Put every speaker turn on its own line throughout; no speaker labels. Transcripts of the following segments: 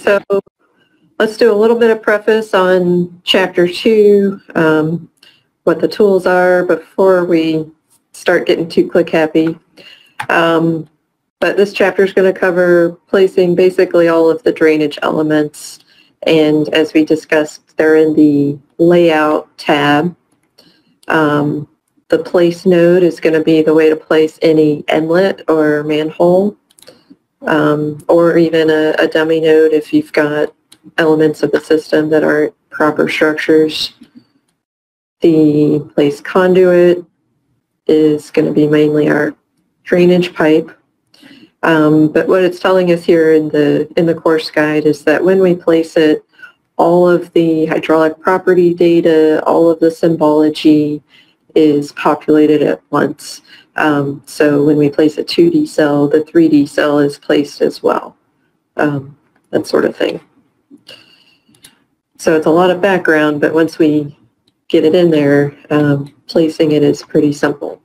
So let's do a little bit of preface on chapter two, um, what the tools are before we start getting too click happy. Um, but this chapter is going to cover placing basically all of the drainage elements. And as we discussed, they're in the layout tab. Um, the place node is going to be the way to place any inlet or manhole um, or even a, a dummy node if you've got elements of the system that aren't proper structures. The place conduit is going to be mainly our drainage pipe. Um, but what it's telling us here in the in the course guide is that when we place it, all of the hydraulic property data, all of the symbology is populated at once. Um, so when we place a 2D cell, the 3D cell is placed as well, um, that sort of thing. So it's a lot of background, but once we get it in there, um, placing it is pretty simple.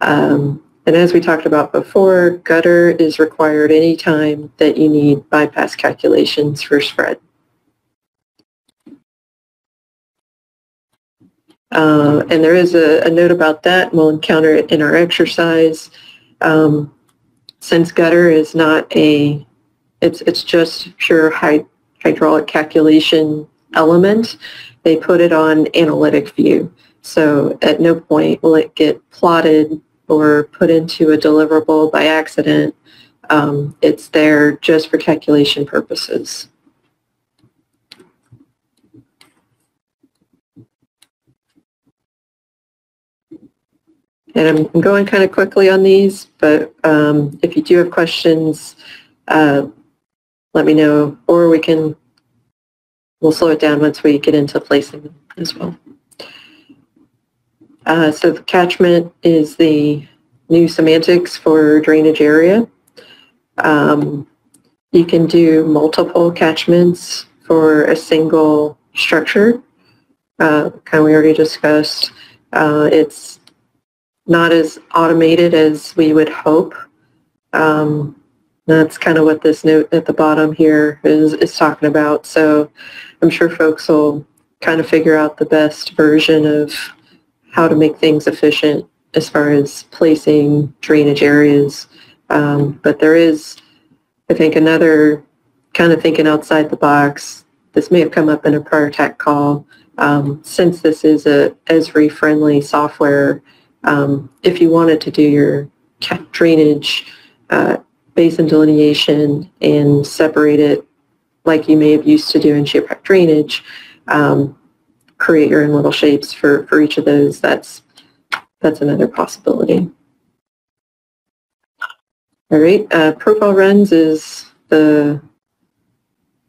Um, and as we talked about before, gutter is required anytime that you need bypass calculations for spread. Uh, and there is a, a, note about that, we'll encounter it in our exercise. Um, since gutter is not a, it's, it's just pure hy hydraulic calculation element, they put it on analytic view. So at no point will it get plotted or put into a deliverable by accident. Um, it's there just for calculation purposes. And I'm going kind of quickly on these, but um, if you do have questions, uh, let me know, or we can, we'll slow it down once we get into placing them as well. Uh, so the catchment is the new semantics for drainage area. Um, you can do multiple catchments for a single structure. Uh, kind of we already discussed. Uh, it's not as automated as we would hope. Um, that's kind of what this note at the bottom here is, is talking about. So I'm sure folks will kind of figure out the best version of how to make things efficient as far as placing drainage areas. Um, but there is, I think, another kind of thinking outside the box. This may have come up in a prior tech call. Um, since this is a Esri-friendly software, um, if you wanted to do your drainage uh, basin delineation and separate it like you may have used to do in GEOPAK drainage, um, create your own little shapes for, for each of those, that's, that's another possibility. All right, uh, profile runs is the,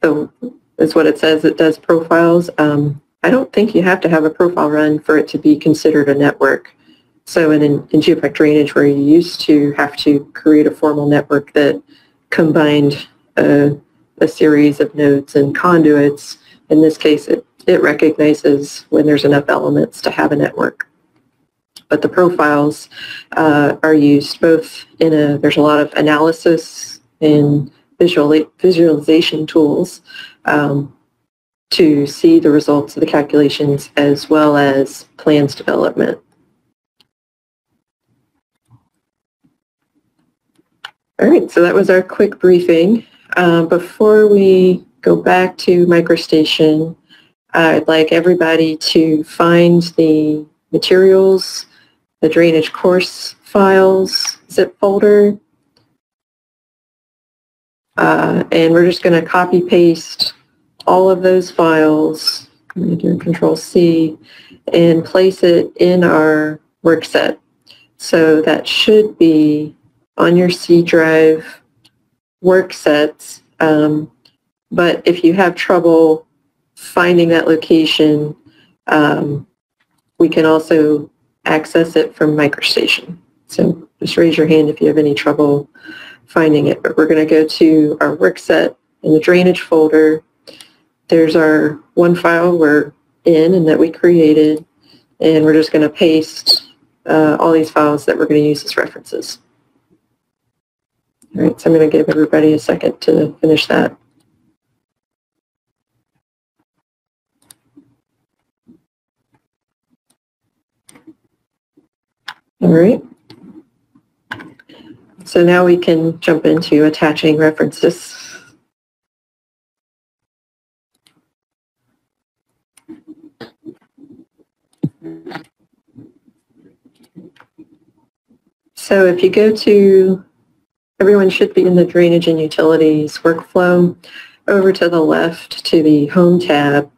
the is what it says. It does profiles. Um, I don't think you have to have a profile run for it to be considered a network. So in, in, in GEOPAK drainage where you used to have to create a formal network that combined a, a series of nodes and conduits, in this case it, it recognizes when there's enough elements to have a network. But the profiles uh, are used both in a, there's a lot of analysis and visual, visualization tools um, to see the results of the calculations as well as plans development. All right, so that was our quick briefing. Uh, before we go back to MicroStation, I'd like everybody to find the materials, the drainage course files zip folder, uh, and we're just going to copy paste all of those files, I'm going to do Control C, and place it in our work set. So that should be on your C drive work sets. Um, but if you have trouble finding that location, um, we can also access it from MicroStation. So just raise your hand if you have any trouble finding it. But we're going to go to our work set in the drainage folder. There's our one file we're in and that we created. And we're just going to paste uh, all these files that we're going to use as references. All right, so I'm going to give everybody a second to finish that. All right. So now we can jump into attaching references. So if you go to everyone should be in the drainage and utilities workflow. Over to the left to the home tab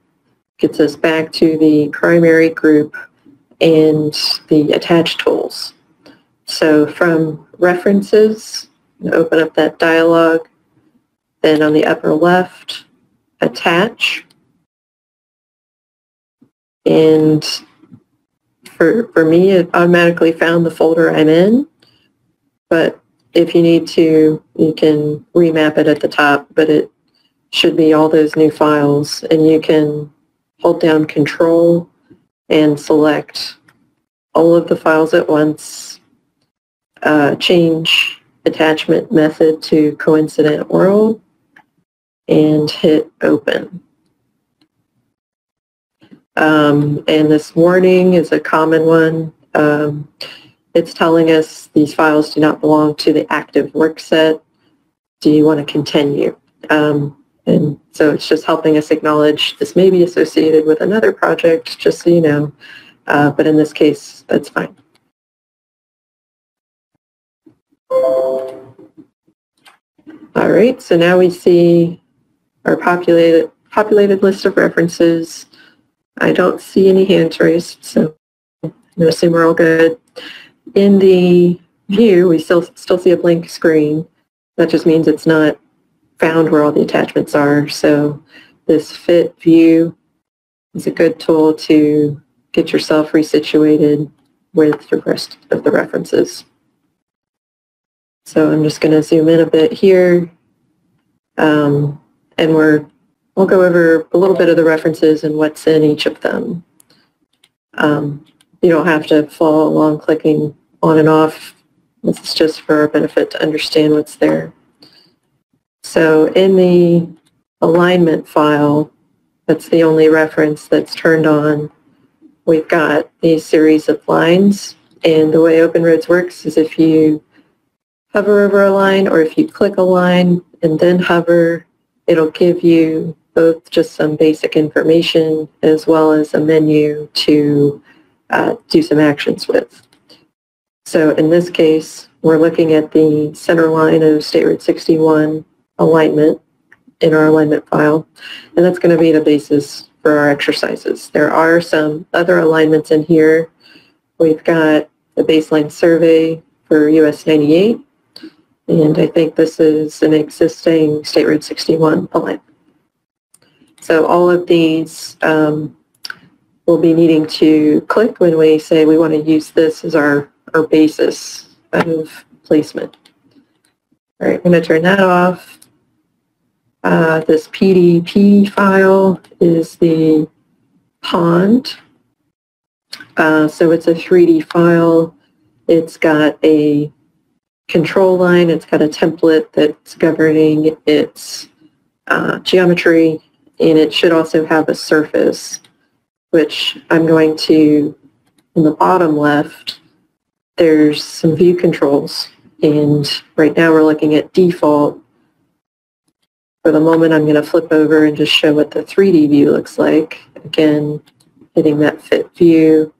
gets us back to the primary group and the attached tools. So from references, open up that dialog. Then on the upper left, attach. And for, for me, it automatically found the folder I'm in. But if you need to, you can remap it at the top, but it should be all those new files. And you can hold down Control and select all of the files at once, uh, change attachment method to coincident world, and hit open. Um, and this warning is a common one. Um, it's telling us these files do not belong to the active work set. Do you want to continue? Um, and so it's just helping us acknowledge this may be associated with another project, just so you know. Uh, but in this case, that's fine. All right, so now we see our populated, populated list of references. I don't see any hands raised, so to assume we're all good. In the view, we still, still see a blank screen. That just means it's not found where all the attachments are. So this fit view is a good tool to get yourself resituated with the rest of the references. So I'm just going to zoom in a bit here. Um, and we're, we'll go over a little bit of the references and what's in each of them. Um, you don't have to follow along clicking on and off. This is just for our benefit to understand what's there. So in the alignment file, that's the only reference that's turned on. We've got these series of lines. And the way OpenRoads works is if you hover over a line or if you click a line and then hover, it'll give you both just some basic information as well as a menu to uh, do some actions with. So in this case, we're looking at the center line of State Route 61 alignment in our alignment file, and that's going to be the basis for our exercises. There are some other alignments in here. We've got the baseline survey for US 98, and I think this is an existing State Route 61 alignment. So all of these um, we'll be needing to click when we say we want to use this as our, our basis of placement. All right, I'm going to turn that off. Uh, this PDP file is the pond. Uh, so it's a 3D file. It's got a control line. It's got a template that's governing its uh, geometry, and it should also have a surface, which I'm going to, in the bottom left, there's some view controls. And right now we're looking at default for the moment, I'm going to flip over and just show what the 3D view looks like. Again, hitting that fit view.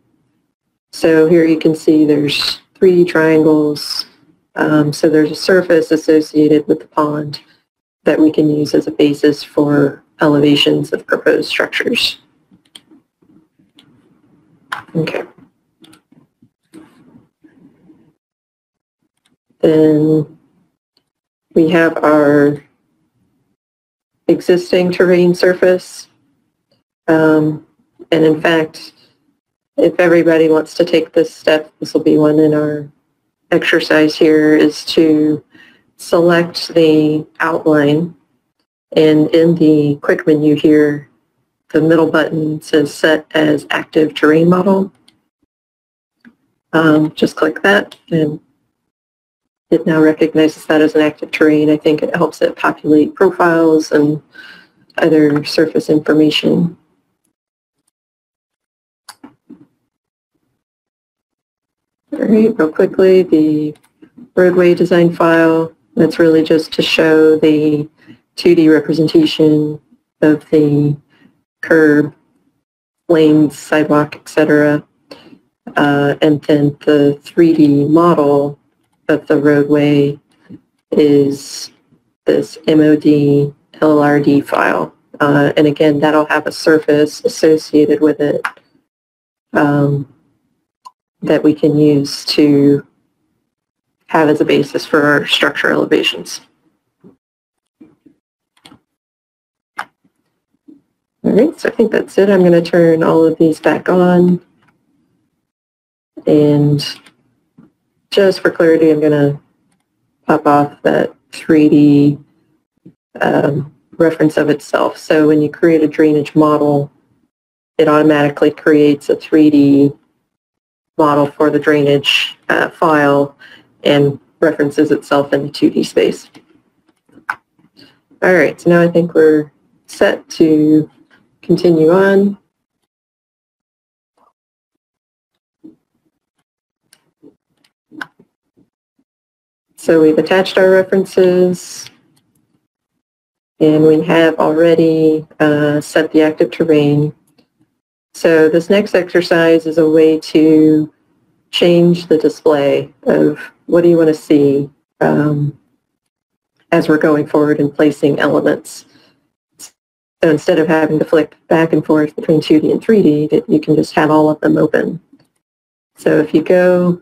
So here you can see there's 3D triangles. Um, so there's a surface associated with the pond that we can use as a basis for elevations of proposed structures. Okay. Then we have our existing terrain surface. Um, and in fact, if everybody wants to take this step, this will be one in our exercise here, is to select the outline. And in the quick menu here, the middle button says set as active terrain model. Um, just click that and it now recognizes that as an active terrain. I think it helps it populate profiles and other surface information. All right, real quickly, the roadway design file, that's really just to show the 2D representation of the curb, lanes, sidewalk, etc. Uh, and then the 3D model of the roadway is this MOD LRD file. Uh, and again, that'll have a surface associated with it um, that we can use to have as a basis for our structure elevations. All right, so I think that's it. I'm going to turn all of these back on. And just for clarity, I'm going to pop off that 3D um, reference of itself. So when you create a drainage model, it automatically creates a 3D model for the drainage uh, file and references itself in the 2D space. All right, so now I think we're set to continue on. So we've attached our references and we have already uh, set the active terrain. So this next exercise is a way to change the display of what do you want to see um, as we're going forward and placing elements. So instead of having to flip back and forth between 2D and 3D, you can just have all of them open. So if you go,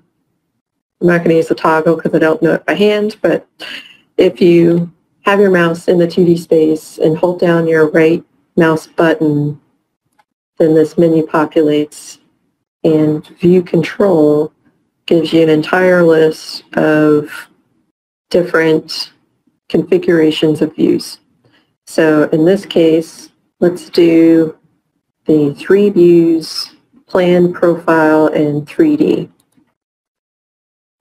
I'm not going to use the toggle because I don't know it by hand, but if you have your mouse in the 2D space and hold down your right mouse button, then this menu populates and view control gives you an entire list of different configurations of views. So in this case, let's do the three views, plan, profile, and 3D.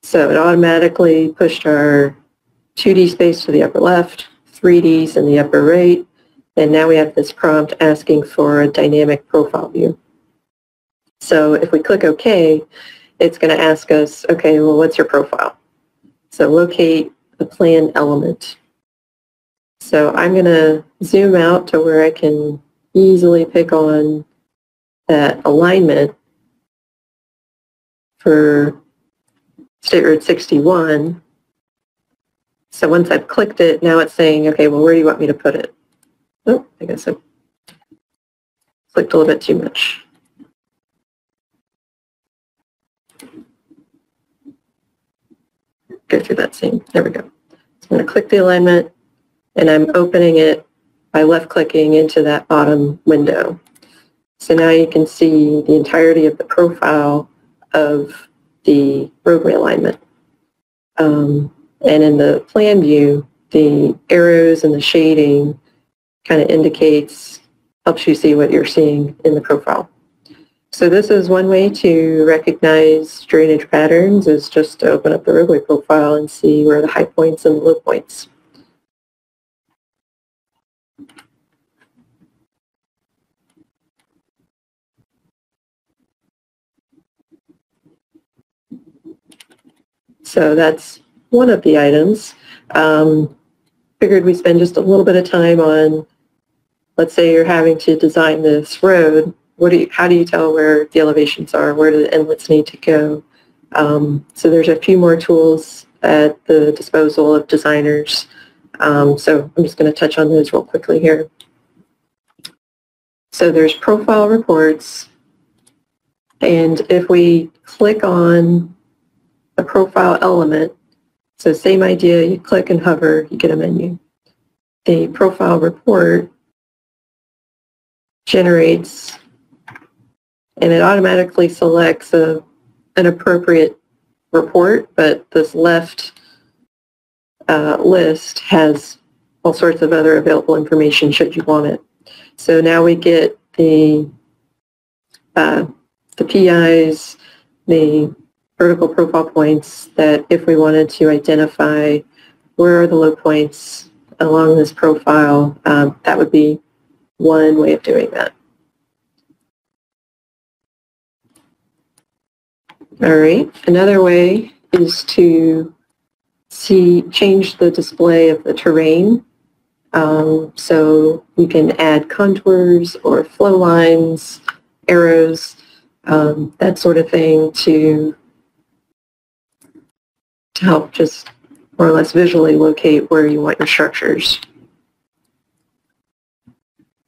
So it automatically pushed our 2D space to the upper left, 3Ds in the upper right, and now we have this prompt asking for a dynamic profile view. So if we click OK, it's going to ask us, okay, well, what's your profile? So locate the plan element. So I'm going to zoom out to where I can easily pick on that alignment for State Road 61. So once I've clicked it, now it's saying, okay, well, where do you want me to put it? Oh, I guess I clicked a little bit too much. Go through that same, there we go. So I'm going to click the alignment, and I'm opening it by left-clicking into that bottom window. So now you can see the entirety of the profile of the roadway alignment. Um, and in the plan view, the arrows and the shading kind of indicates, helps you see what you're seeing in the profile. So this is one way to recognize drainage patterns is just to open up the roadway profile and see where the high points and the low points. So that's one of the items. Um, figured we spend just a little bit of time on, let's say you're having to design this road. What do you, how do you tell where the elevations are? Where do the inlets need to go? Um, so there's a few more tools at the disposal of designers. Um, so I'm just going to touch on those real quickly here. So there's profile reports. And if we click on a profile element. So same idea, you click and hover, you get a menu. The profile report generates and it automatically selects a, an appropriate report, but this left uh, list has all sorts of other available information should you want it. So now we get the uh, the PIs, the vertical profile points that if we wanted to identify where are the low points along this profile, um, that would be one way of doing that. All right, another way is to see, change the display of the terrain. Um, so we can add contours or flow lines, arrows, um, that sort of thing to, to help just more or less visually locate where you want your structures.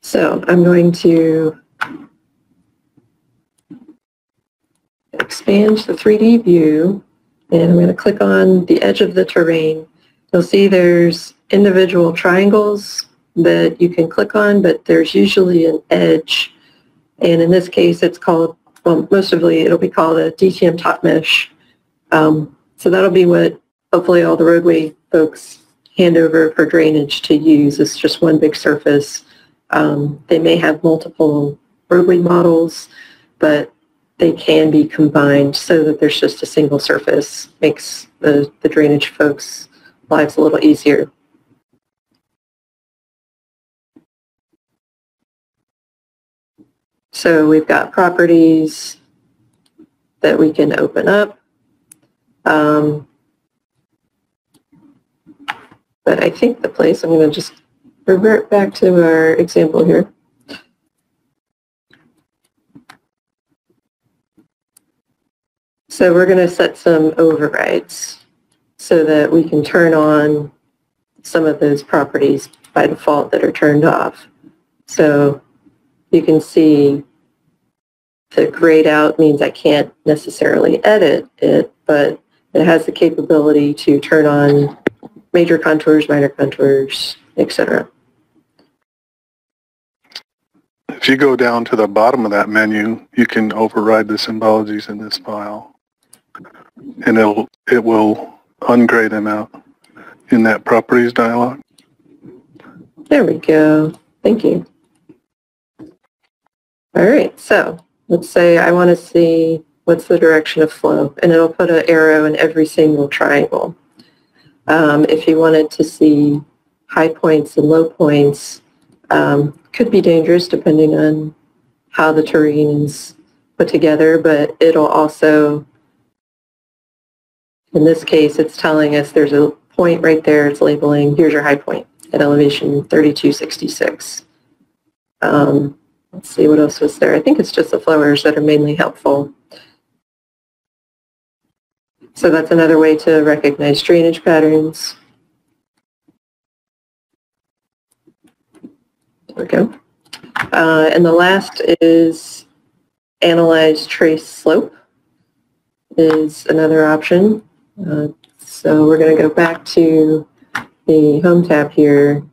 So I'm going to expand the 3D view and I'm going to click on the edge of the terrain. You'll see there's individual triangles that you can click on, but there's usually an edge. And in this case, it's called, well, mostly it'll be called a DTM top mesh. Um, so that'll be what hopefully all the roadway folks hand over for drainage to use. It's just one big surface. Um, they may have multiple roadway models, but they can be combined so that there's just a single surface. Makes the, the drainage folks' lives a little easier. So we've got properties that we can open up. Um, but I think the place, I'm going to just revert back to our example here. So we're going to set some overrides so that we can turn on some of those properties by default that are turned off. So you can see the grayed out means I can't necessarily edit it, but it has the capability to turn on major contours, minor contours, etc.
If you go down to the bottom of that menu, you can override the symbologies in this file and it'll, it will ungray them out in that properties dialog.
There we go. Thank you. All right, so let's say I want to see what's the direction of flow, and it'll put an arrow in every single triangle. Um, if you wanted to see high points and low points, um, could be dangerous depending on how the terrain is put together, but it'll also in this case, it's telling us there's a point right there. It's labeling, here's your high point at elevation 3266. Um, let's see what else was there. I think it's just the flowers that are mainly helpful. So that's another way to recognize drainage patterns. There we go. Uh, and the last is analyze trace slope is another option. Uh, so we're going to go back to the Home tab here.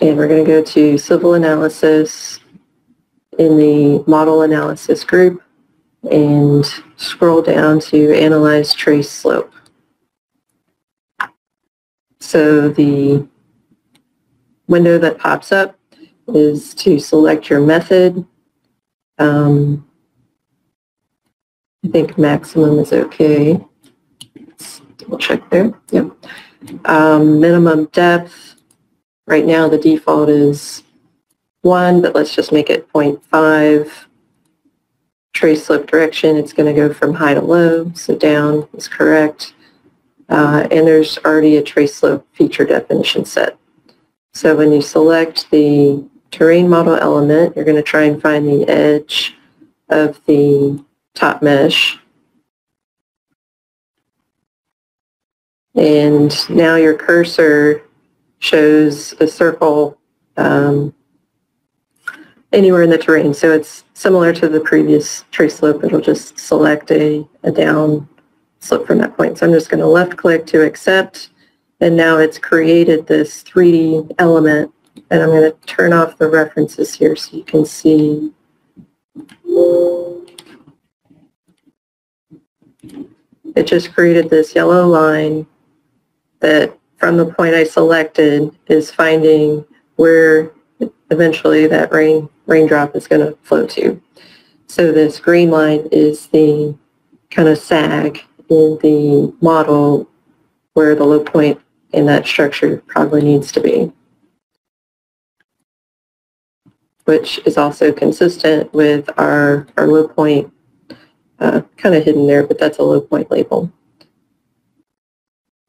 And we're going to go to Civil Analysis in the Model Analysis group and scroll down to Analyze Trace Slope. So the window that pops up is to select your method. Um, I think maximum is okay. Let's double check there. Yep. Um, minimum depth. Right now the default is 1, but let's just make it 0.5. Trace slope direction, it's going to go from high to low, so down is correct. Uh, and there's already a trace slope feature definition set. So when you select the terrain model element, you're going to try and find the edge of the top mesh. And now your cursor shows a circle um, anywhere in the terrain. So it's similar to the previous trace slope. It'll just select a, a down slope from that point. So I'm just going to left click to accept. And now it's created this 3D element and I'm going to turn off the references here so you can see. It just created this yellow line that from the point I selected is finding where eventually that rain raindrop is going to flow to. So this green line is the kind of sag in the model where the low point in that structure probably needs to be. which is also consistent with our, our low point, uh, kind of hidden there, but that's a low point label.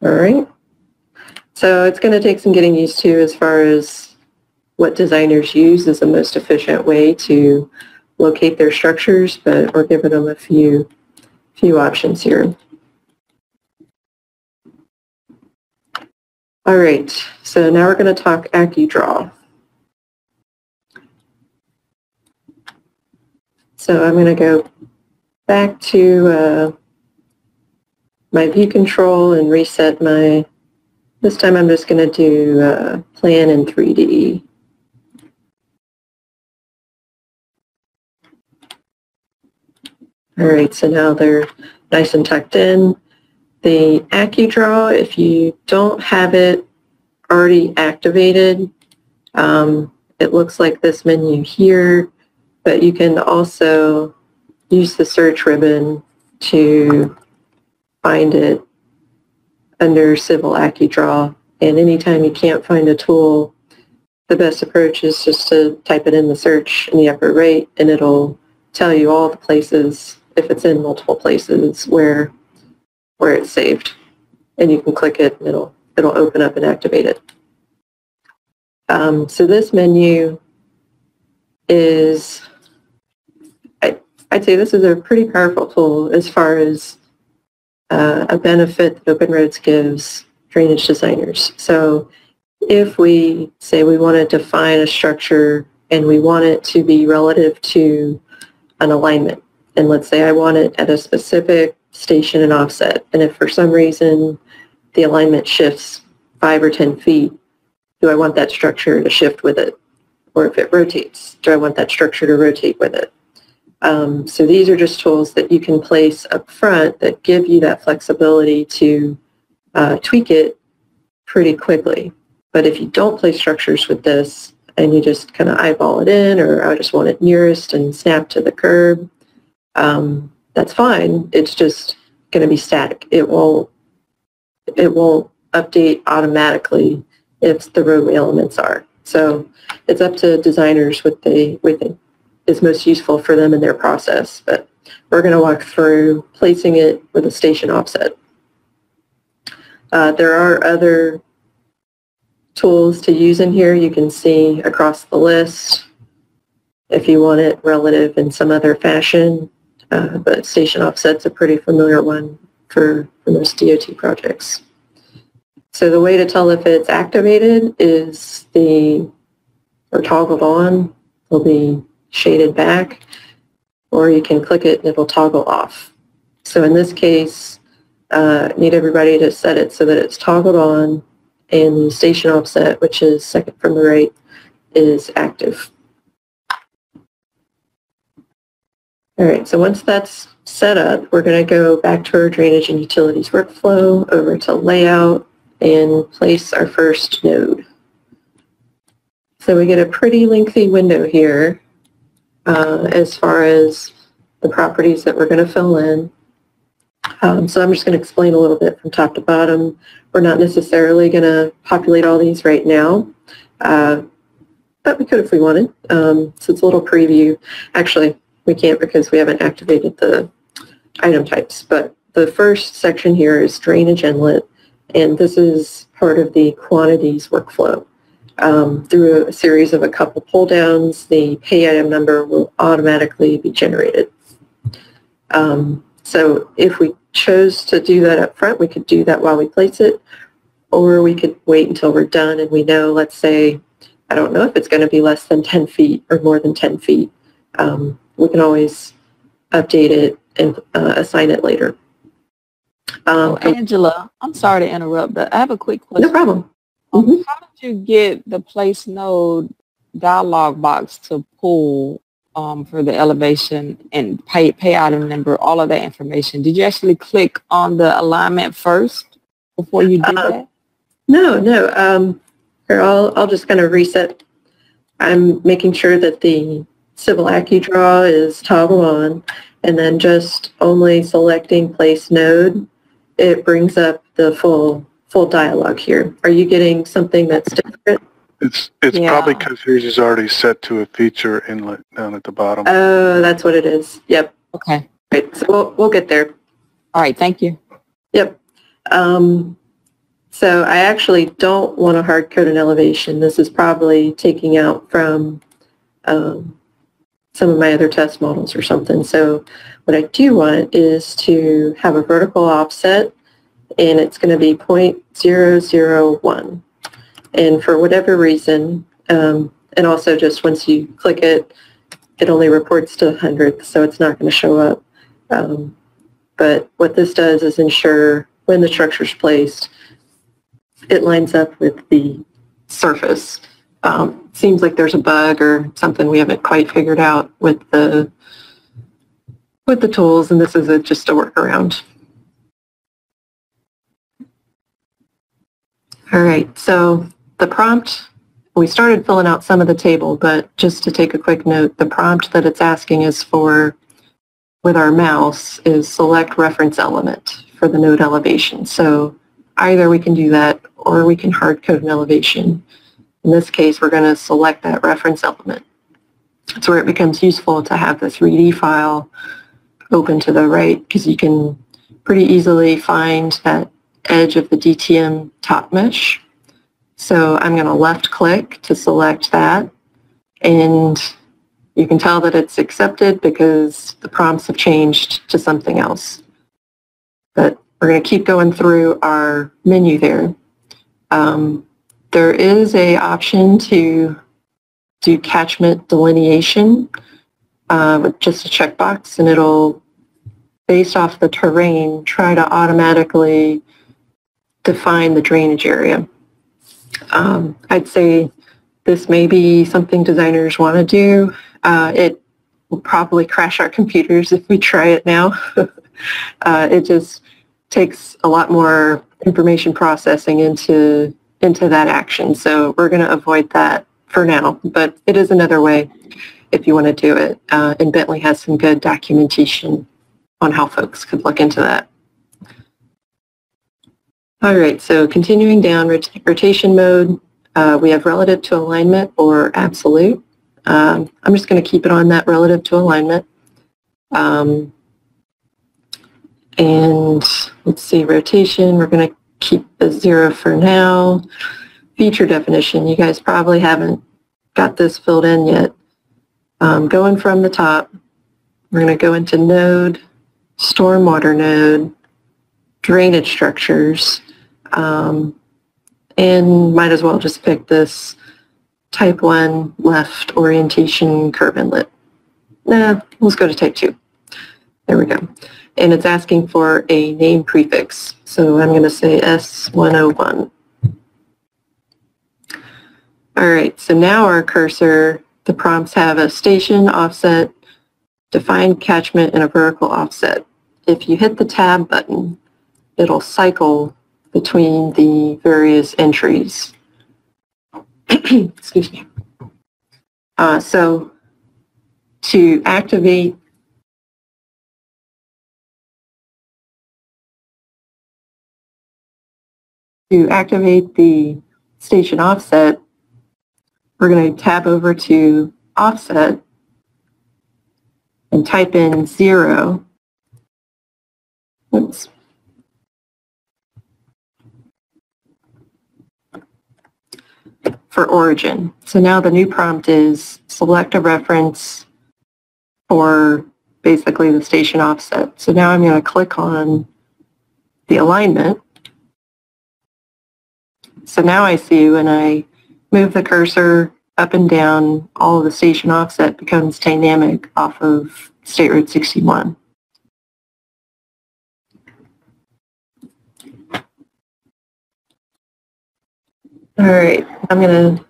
All right. So it's going to take some getting used to as far as what designers use as the most efficient way to locate their structures, but we're giving them a few, few options here. All right, so now we're going to talk AccuDraw. So I'm going to go back to uh, my view control and reset my, this time I'm just going to do uh, plan in 3D. All right, so now they're nice and tucked in. The AccuDraw, if you don't have it already activated, um, it looks like this menu here, but you can also use the search ribbon to find it under Civil AccuDraw. And anytime you can't find a tool, the best approach is just to type it in the search in the upper right and it'll tell you all the places if it's in multiple places where where it's saved. And you can click it and it'll it'll open up and activate it. Um, so this menu is, I, I'd say this is a pretty powerful tool as far as uh, a benefit that Open Roads gives drainage designers. So if we say we want to define a structure and we want it to be relative to an alignment, and let's say I want it at a specific station and offset, and if for some reason the alignment shifts five or 10 feet, do I want that structure to shift with it? Or if it rotates, do I want that structure to rotate with it? Um, so these are just tools that you can place up front that give you that flexibility to uh, tweak it pretty quickly. But if you don't place structures with this and you just kind of eyeball it in or I just want it nearest and snap to the curb, um, that's fine. It's just going to be static. It won't, it won't update automatically if the roadway elements are. So it's up to designers what they, what they is most useful for them in their process. But we're going to walk through placing it with a station offset. Uh, there are other tools to use in here. You can see across the list if you want it relative in some other fashion. Uh, but station offset's a pretty familiar one for, for most DOT projects. So the way to tell if it's activated is the, or toggled on, will be shaded back, or you can click it and it'll toggle off. So in this case, uh, need everybody to set it so that it's toggled on and the station offset, which is second from the right, is active. All right, so once that's set up, we're going to go back to our drainage and utilities workflow, over to layout, and place our first node. So we get a pretty lengthy window here uh, as far as the properties that we're going to fill in. Um, so I'm just going to explain a little bit from top to bottom. We're not necessarily going to populate all these right now, uh, but we could if we wanted. Um, so it's a little preview. Actually, we can't because we haven't activated the item types. But the first section here is drainage inlet, and this is part of the quantities workflow. Um, through a series of a couple pull downs, the pay item number will automatically be generated. Um, so if we chose to do that up front, we could do that while we place it, or we could wait until we're done and we know, let's say, I don't know if it's going to be less than 10 feet or more than 10 feet. Um, we can always update it and uh, assign it later.
Um, oh, Angela, I'm sorry to interrupt, but I have a quick question.
No problem.
Um, mm-hmm. How did you get the place node dialog box to pull um, for the elevation and pay, pay item number, all of that information? Did you actually click on the alignment first before you did uh, that?
No, no. Um, here, I'll, I'll just kind of reset. I'm making sure that the Civil AccuDraw is toggle on and then just only selecting place node, it brings up the full full dialog here. Are you getting something that's different?
It's, it's probably because yours is already set to a feature inlet down at the bottom.
Oh, that's what it is. Yep.
Okay.
Right. So we'll, we'll get there.
All right. Thank you.
Yep. Um, so I actually don't want to hard code an elevation. This is probably taking out from um, some of my other test models or something. So what I do want is to have a vertical offset and it's going to be 0.001. And for whatever reason, um, and also just once you click it, it only reports to the hundredth, so it's not going to show up. Um, but what this does is ensure when the structure's placed, it lines up with the surface. Um, seems like there's a bug or something we haven't quite figured out with the with the tools, and this is a, just a workaround. All right, so the prompt, we started filling out some of the table, but just to take a quick note, the prompt that it's asking is for with our mouse is select reference element for the node elevation. So either we can do that or we can hard code an elevation. In this case, we're going to select that reference element. That's where it becomes useful to have the 3D file open to the right because you can pretty easily find that edge of the DTM top mesh. So I'm going to left click to select that and you can tell that it's accepted because the prompts have changed to something else. But we're going to keep going through our menu there. Um, there is a option to do catchment delineation uh, with just a checkbox and it'll, based off the terrain, try to automatically define the drainage area. Um, I'd say this may be something designers want to do. Uh, it will probably crash our computers if we try it now. uh, it just takes a lot more information processing into into that action. So we're going to avoid that for now, but it is another way if you want to do it. Uh, and Bentley has some good documentation on how folks could look into that. All right, so continuing down rot rotation mode, uh, we have relative to alignment or absolute. Um, I'm just going to keep it on that relative to alignment. Um, and let's see, rotation, we're going to keep the zero for now. Feature definition, you guys probably haven't got this filled in yet. Um, going from the top, we're going to go into node, stormwater node, drainage structures, um, and might as well just pick this type 1 left orientation curve inlet. Nah, let's go to type 2. There we go. And it's asking for a name prefix. So I'm going to say S101. All right, so now our cursor, the prompts have a station, offset, defined catchment, and a vertical offset. If you hit the tab button, it'll cycle between the various entries. Excuse me. Uh, so to activate to activate the station offset, we're going to tab over to offset and type in zero. Oops. For origin. So now the new prompt is select a reference for basically the station offset. So now I'm going to click on the alignment. So now I see when I move the cursor up and down, all of the station offset becomes dynamic off of State Route 61. All right, I'm going to,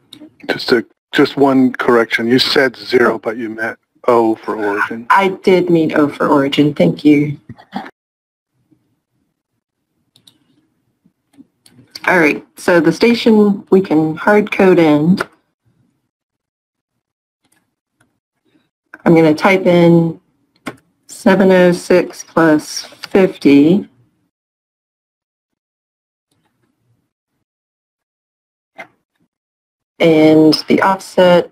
Just a, just one correction. You said zero, but you meant O for origin.
I did mean O for origin, thank you. All right, so the station we can hard code in. I'm going to type in 706 plus 50. And the offset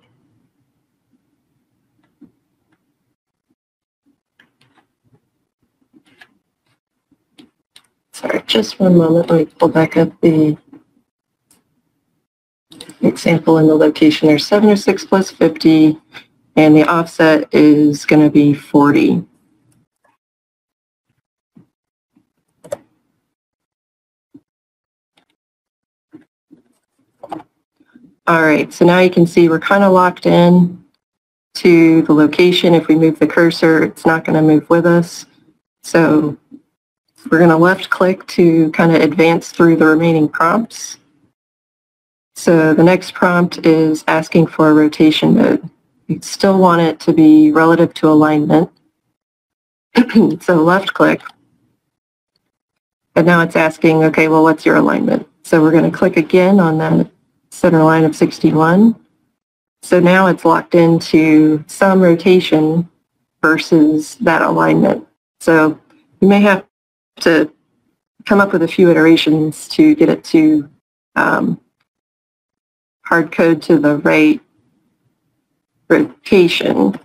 Sorry, just one moment. Let me pull back up the example in the location. There's 706 plus 50, and the offset is going to be 40. All right, so now you can see we're kind of locked in to the location. If we move the cursor, it's not going to move with us. So we're going to left click to kind of advance through the remaining prompts. So the next prompt is asking for a rotation mode. We still want it to be relative to alignment. so left click. And now it's asking, okay, well, what's your alignment? So we're going to click again on that center line of 61. So now it's locked into some rotation versus that alignment. So you may have to come up with a few iterations to get it to um, hard code to the right rotation,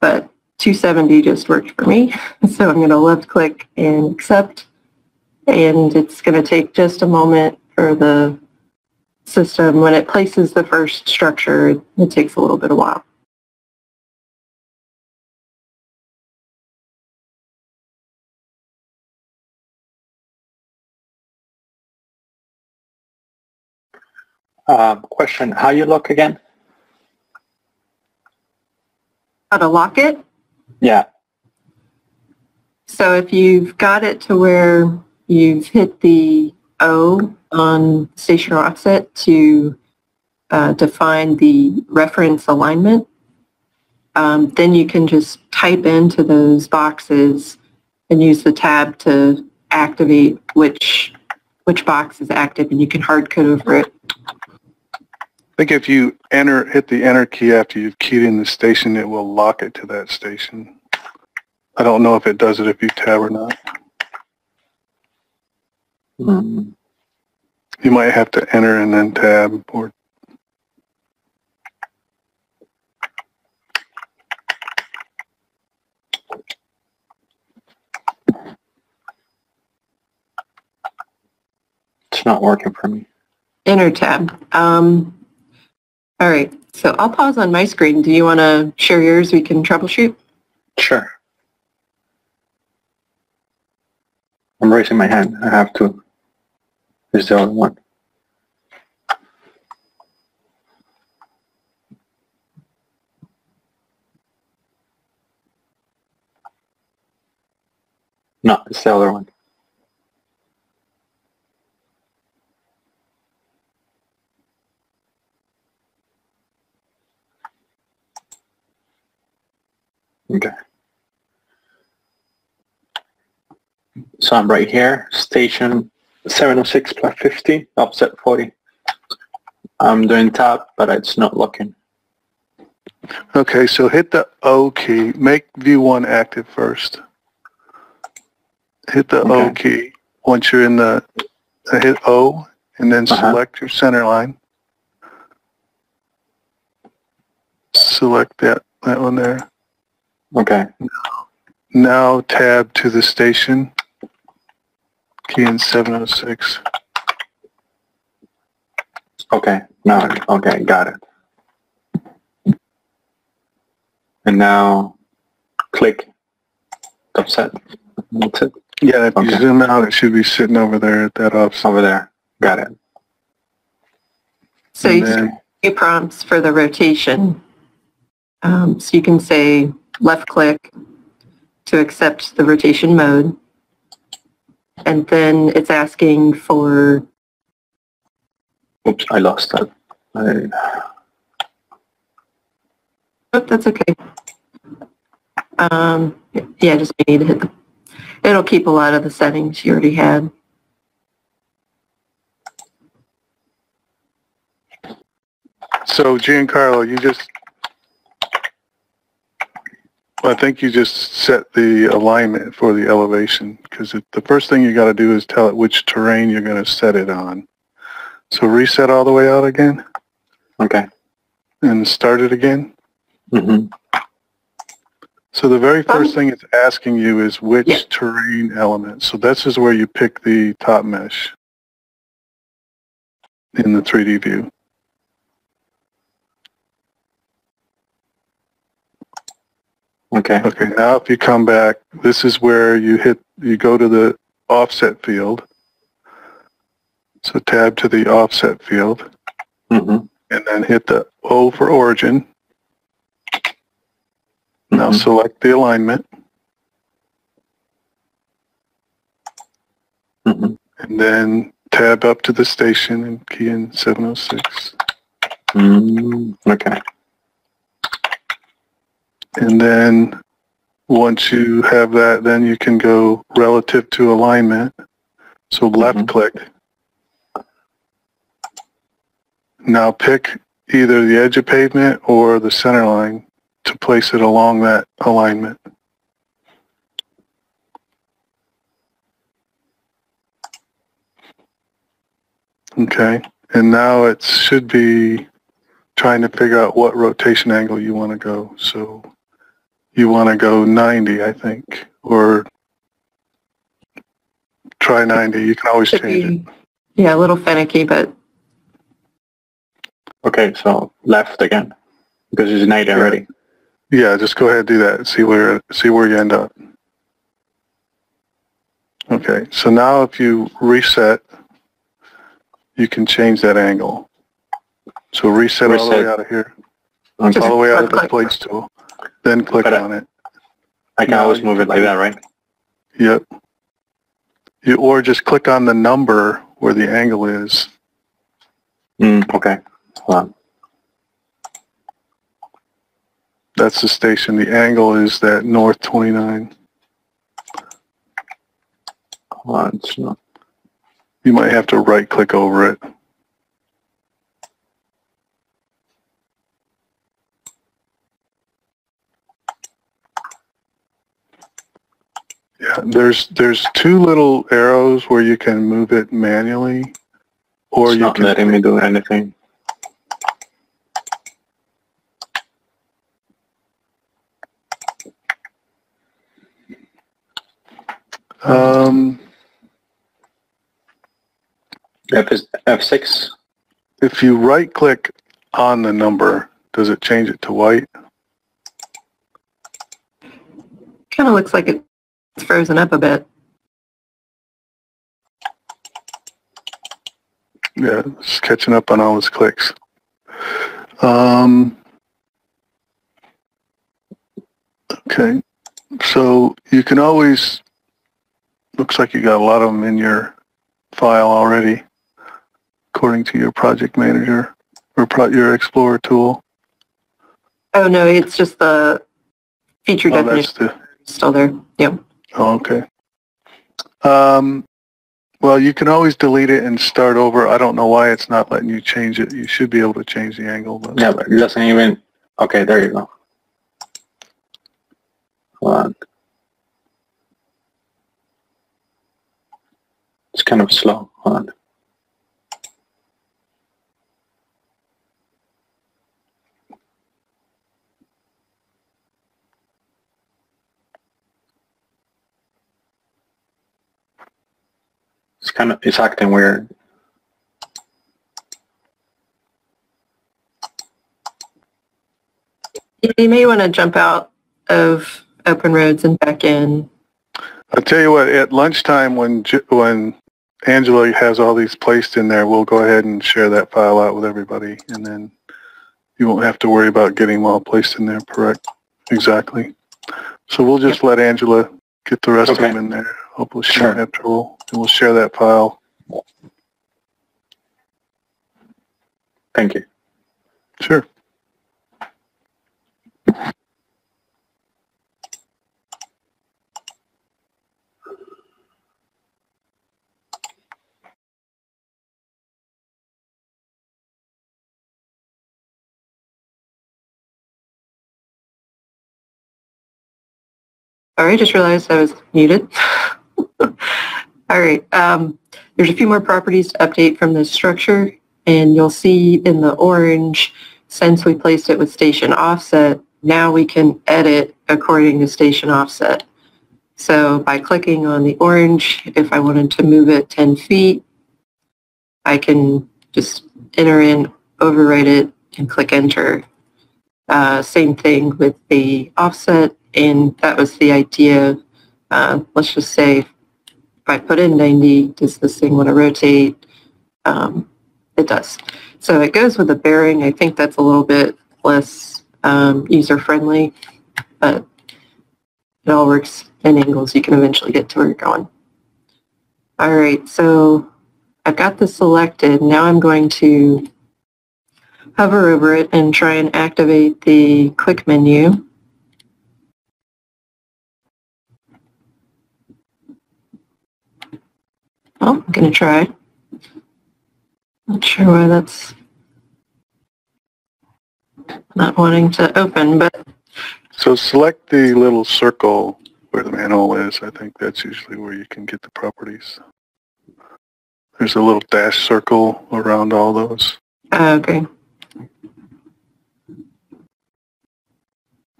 but 270 just worked for me. So I'm going to left click and accept, and it's going to take just a moment for the system. When it places the first structure, it takes a little bit of while.
Um, question, how you look again?
How to lock it?
Yeah,
So if you've got it to where you've hit the O on stationary offset to uh, define the reference alignment, um, then you can just type into those boxes and use the tab to activate which which box is active and you can hard code over it.
I think if you enter, hit the enter key after you've keyed in the station, it will lock it to that station. I don't know if it does it if you tab or not.
Mm,
You might have to enter and then tab or
it's not working for me.
Enter tab. Um, all right, so I'll pause on my screen. Do you want to share yours? We can troubleshoot.
Sure. I'm raising my hand. I have to. Is the other one? No, it's the other one. Okay. So I'm right here, station 706 plus 50, offset 40. I'm doing tab, but it's not looking.
Okay, so hit the O key. Make view one active first. Hit the O key. Once you're in the, uh, hit O and then
Uh-huh.
select your center line. Select that, that one there.
Okay,
Now tab to the station. Key in 706.
okay, now, okay, got it. And now click offset. That's it,
Yeah, if you zoom out, it should be sitting over there at that offset.
over there. Got it.
So
And
you
then-
see prompts for the rotation. Um, so you can say left click to accept the rotation mode. And then it's asking for,
Oops, I lost that. I,
oh, that's okay. Um, yeah, just need to hit the, it'll keep a lot of the settings you already had.
So Giancarlo, you just, I think you just set the alignment for the elevation because the first thing you got to do is tell it which terrain you're going to set it on. So reset all the way out again.
Okay.
and start it again.
hmm
So the very first
Um,
thing it's asking you is which
Yeah.
terrain element. So this is where you pick the top mesh in the 3D view.
Okay.
Okay, now if you come back, this is where you hit, you go to the offset field. So tab to the offset field
hmm
and then hit the O for origin. Now
Mhm.
select the alignment
hmm
and then tab up to the station and key in 706.
mm Okay.
And then once you have that, then you can go relative to alignment. So left
Mhm.
click. Now pick either the edge of pavement or the center line to place it along that alignment. Okay, and now it should be trying to figure out what rotation angle you want to go. So you want to go 90, I think, or try 90. You can always
Should
change it.
yeah, a little finicky, but
Okay, so left again because it's 90 already.
Yeah, just go ahead and do that. See where see where you end up. Okay, so now if you reset, you can change that angle. So reset, all the way out of here,
Okay.
all the way out of the
Left click.
tool, then click
But
on it.
I can
No,
always move it like that, right?
Yep. You or just click on the number where the angle is.
Mm, okay. Hold on.
That's the station. The angle is that north 29.
Hold on. It's not.
You might have to right click over it. Yeah, there's there's two little arrows where you can move it manually, or
it's
you
not
can
letting me do anything.
um,
F is F6.
if you right click on the number, does it change it to white?
kind of looks like it's frozen up a bit.
Yeah, it's catching up on all his clicks. Um, okay, so you can always, looks like you got a lot of them in your file already, according to your project manager or pro- your Explorer tool.
Oh, no, it's just the feature
Oh,
definition
the,
still there. Yep.
Oh, okay. Um, well, you can always delete it and start over. I don't know why it's not letting you change it. You should be able to change the angle, but
Yeah, but it doesn't even. Okay, there you go. Hold on. It's kind of slow. Hold on. It's kind of, it's acting weird.
You may want to jump out of open roads and back in.
I'll tell you what, at lunchtime when, when Angela has all these placed in there, we'll go ahead and share that file out with everybody and then you won't have to worry about getting them all placed in there correct, exactly. So we'll just let Angela get the rest of them in there. Hopefully she
Sure.
won't have trouble and we'll share that file.
Thank you.
Sure.
All right, just realized I was muted. All right, um, there's a few more properties to update from the structure and you'll see in the orange, since we placed it with station offset, now we can edit according to station offset. So by clicking on the orange, if I wanted to move it 10 feet, I can just enter in, overwrite it, and click enter. Uh, same thing with the offset, and that was the idea. Uh, let's just say if I put in 90, does this thing want to rotate? Um, it does. So it goes with a bearing. I think that's a little bit less um, user-friendly, but it all works in angles. You can eventually get to where you're going. All right, so I've got this selected. Now I'm going to hover over it and try and activate the quick menu. Oh, I'm going to try. Not sure why that's not wanting to open, but
So select the little circle where the manhole is. I think that's usually where you can get the properties. There's a little dash circle around all those.
uh, okay.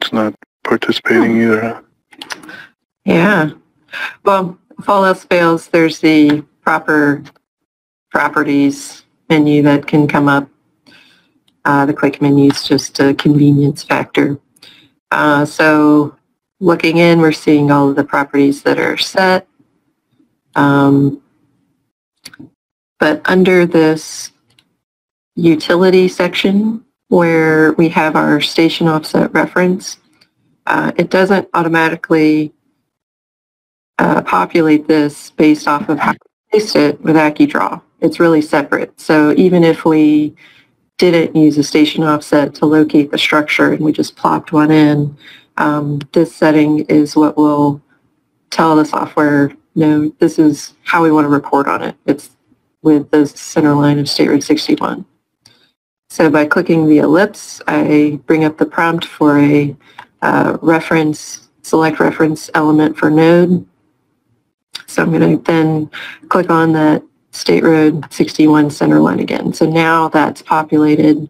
It's not participating either. huh?
Yeah. Well, else fails, there's the proper properties menu that can come up. Uh, the quick menu is just a convenience factor. Uh, so looking in, we're seeing all of the properties that are set. Um, but under this utility section where we have our station offset reference, uh, it doesn't automatically uh, populate this based off of how we placed it with AccuDraw. It's really separate. So even if we didn't use a station offset to locate the structure and we just plopped one in, um, this setting is what will tell the software, no, this is how we want to report on it. It's with the center line of State Road 61. So by clicking the ellipse, I bring up the prompt for a uh, reference, select reference element for node. So I'm going to then click on that State Road 61 center line again. So now that's populated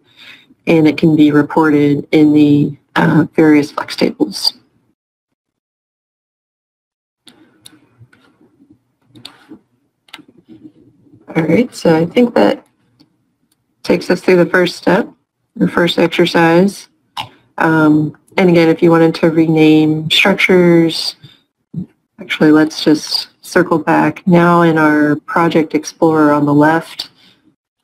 and it can be reported in the uh, various flex tables. All right, so I think that takes us through the first step, the first exercise. Um, and again, if you wanted to rename structures, actually let's just circle back. Now in our Project Explorer on the left,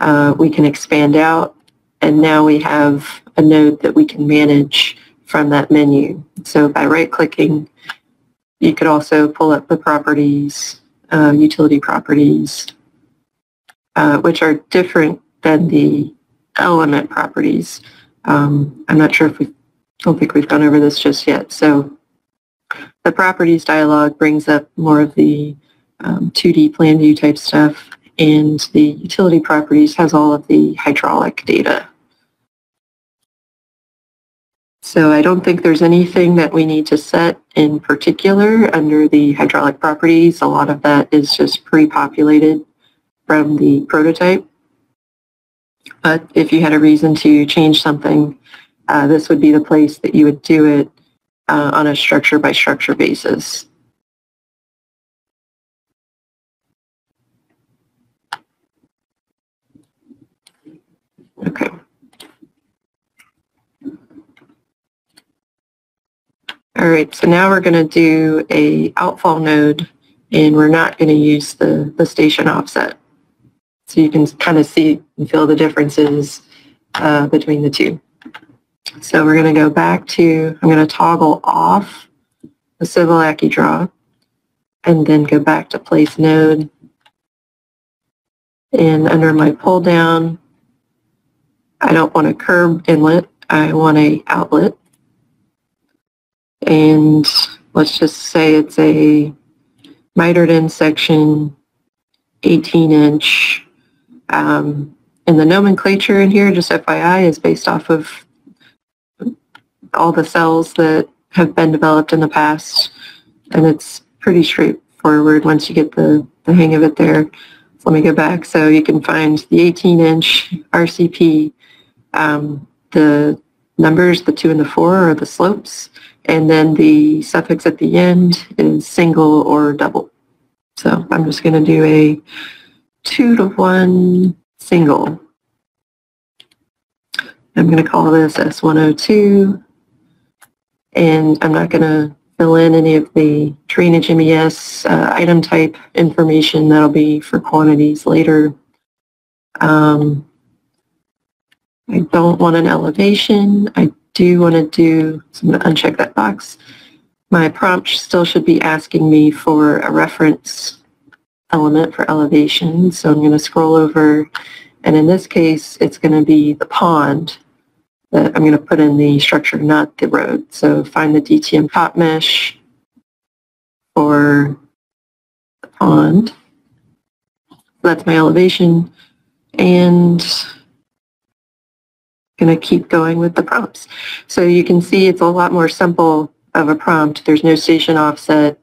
uh, we can expand out and now we have a node that we can manage from that menu. So by right-clicking, you could also pull up the properties, uh, utility properties, uh, which are different than the element properties. Um, I'm not sure if we, don't think we've gone over this just yet. So the properties dialog brings up more of the um, 2D plan view type stuff, and the utility properties has all of the hydraulic data. So I don't think there's anything that we need to set in particular under the hydraulic properties. A lot of that is just pre-populated from the prototype. But if you had a reason to change something, uh, this would be the place that you would do it uh, on a structure by structure basis. Okay. All right, so now we're going to do a outfall node and we're not going to use the, the station offset. So you can kind of see and feel the differences uh, between the two. So we're going to go back to, I'm going to toggle off the Civil AccuDraw and then go back to place node. And under my pull down, I don't want a curb inlet, I want a outlet. And let's just say it's a mitered end section 18 inch. Um, and the nomenclature in here, just FYI, is based off of all the cells that have been developed in the past. And it's pretty straightforward once you get the, the hang of it there. let me go back. So you can find the 18 inch RCP, um, the numbers, the two and the four are the slopes, and then the suffix at the end is single or double. So I'm just going to do a two to one single. I'm going to call this S102, and I'm not going to fill in any of the drainage MES uh, item type information. That'll be for quantities later. Um, I don't want an elevation. I do want to do, so I'm going to uncheck that box. My prompt still should be asking me for a reference element for elevation. So I'm going to scroll over, and in this case, it's going to be the pond that I'm going to put in the structure, not the road. So find the DTM top mesh for the pond. That's my elevation. And I'm going to keep going with the prompts. So you can see it's a lot more simple of a prompt. There's no station offset.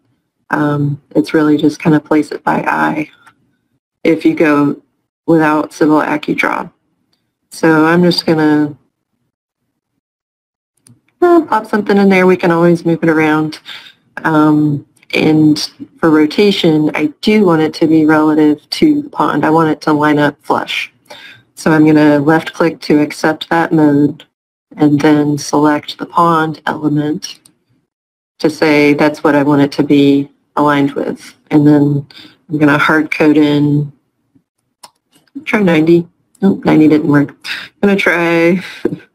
Um, it's really just kind of place it by eye if you go without Civil AccuDraw. So I'm just going to pop something in there. We can always move it around. Um, and for rotation, I do want it to be relative to the pond. I want it to line up flush. So I'm going to left click to accept that mode and then select the pond element to say that's what I want it to be aligned with. And then I'm going to hard code in, try 90. Nope, 90 didn't work. I'm going to try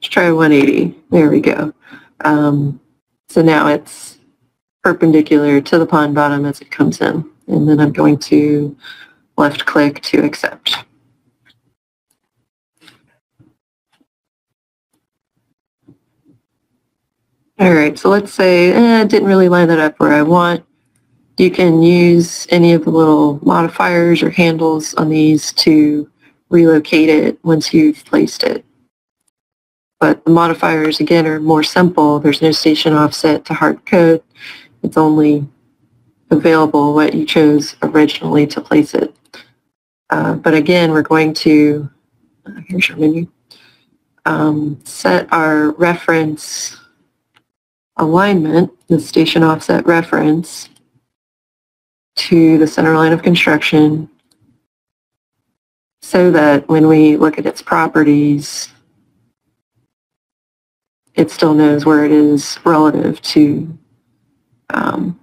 Let's try 180. There we go. Um, so now it's perpendicular to the pond bottom as it comes in. And then I'm going to left click to accept. All right, so let's say eh, didn't really line that up where I want. You can use any of the little modifiers or handles on these to relocate it once you've placed it. But the modifiers, again, are more simple. There's no station offset to hard code. It's only available what you chose originally to place it. Uh, but again, we're going to, uh, here's your menu, um, set our reference alignment, the station offset reference, to the center line of construction so that when we look at its properties, it still knows where it is relative to um,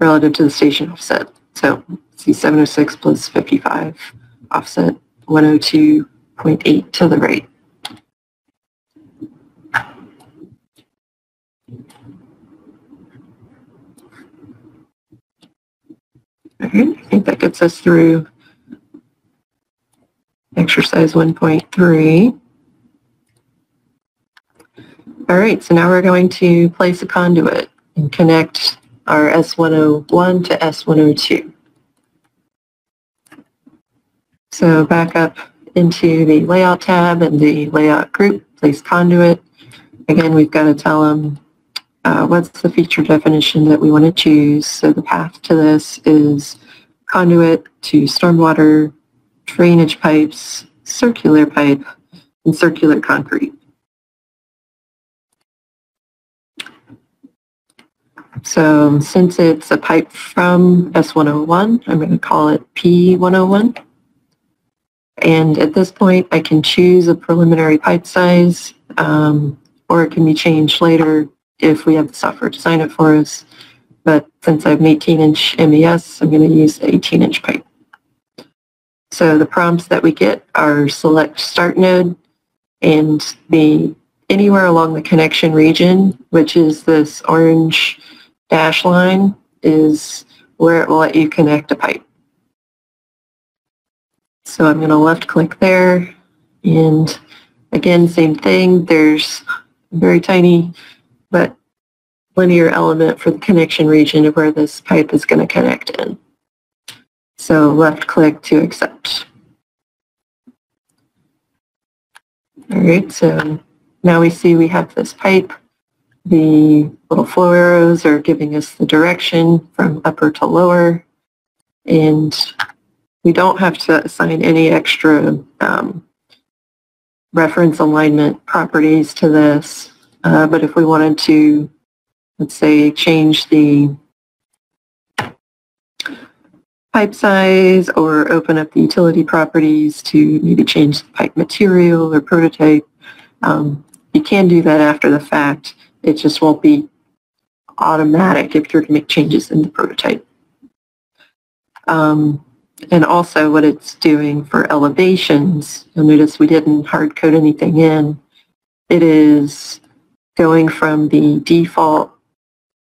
relative to the station offset. So see 706 plus 55 offset 102.8 to the right. Okay, I think that gets us through exercise 1.3. All right, so now we're going to place a conduit and connect our S101 to S102. So back up into the layout tab and the layout group, place conduit. Again, we've got to tell them uh, what's the feature definition that we want to choose. So the path to this is conduit to stormwater, drainage pipes, circular pipe, and circular concrete. So since it's a pipe from S101, I'm going to call it P101. And at this point, I can choose a preliminary pipe size, um, or it can be changed later if we have the software design it for us. But since I have an 18-inch MES, I'm going to use the 18-inch pipe. So the prompts that we get are select start node and the anywhere along the connection region, which is this orange dash line is where it will let you connect a pipe. So I'm going to left click there and again same thing there's a very tiny but linear element for the connection region of where this pipe is going to connect in. So left click to accept. All right, so now we see we have this pipe the little flow arrows are giving us the direction from upper to lower. And we don't have to assign any extra um, reference alignment properties to this. Uh, but if we wanted to, let's say, change the pipe size or open up the utility properties to maybe change the pipe material or prototype, um, you can do that after the fact. It just won't be automatic if you're to make changes in the prototype. Um, and also what it's doing for elevations, you'll notice we didn't hard code anything in. It is going from the default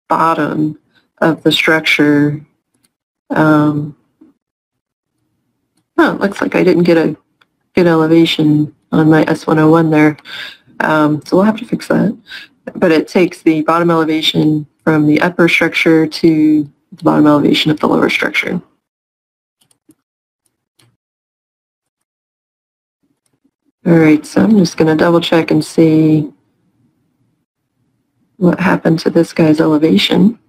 bottom of the structure. Um, oh, it looks like I didn't get a good elevation on my S101 there. Um, so we'll have to fix that. But it takes the bottom elevation from the upper structure to the bottom elevation of the lower structure. All right, so I'm just going to double check and see what happened to this guy's elevation.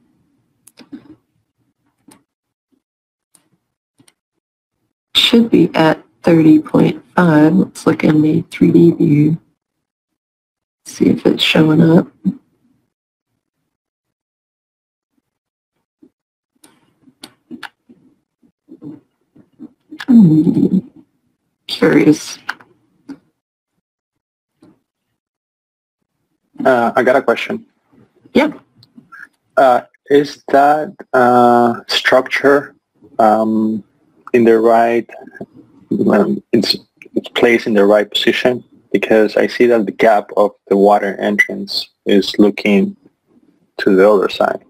Should be at 30.5. Let's look in the 3D view. See if it's showing up. Hmm. Curious.
Uh, I got a question.
Yeah.
Uh, is that uh, structure um, in the right, um, it's, it's placed in the right position? Because I see that the gap of the water entrance is looking to the other side.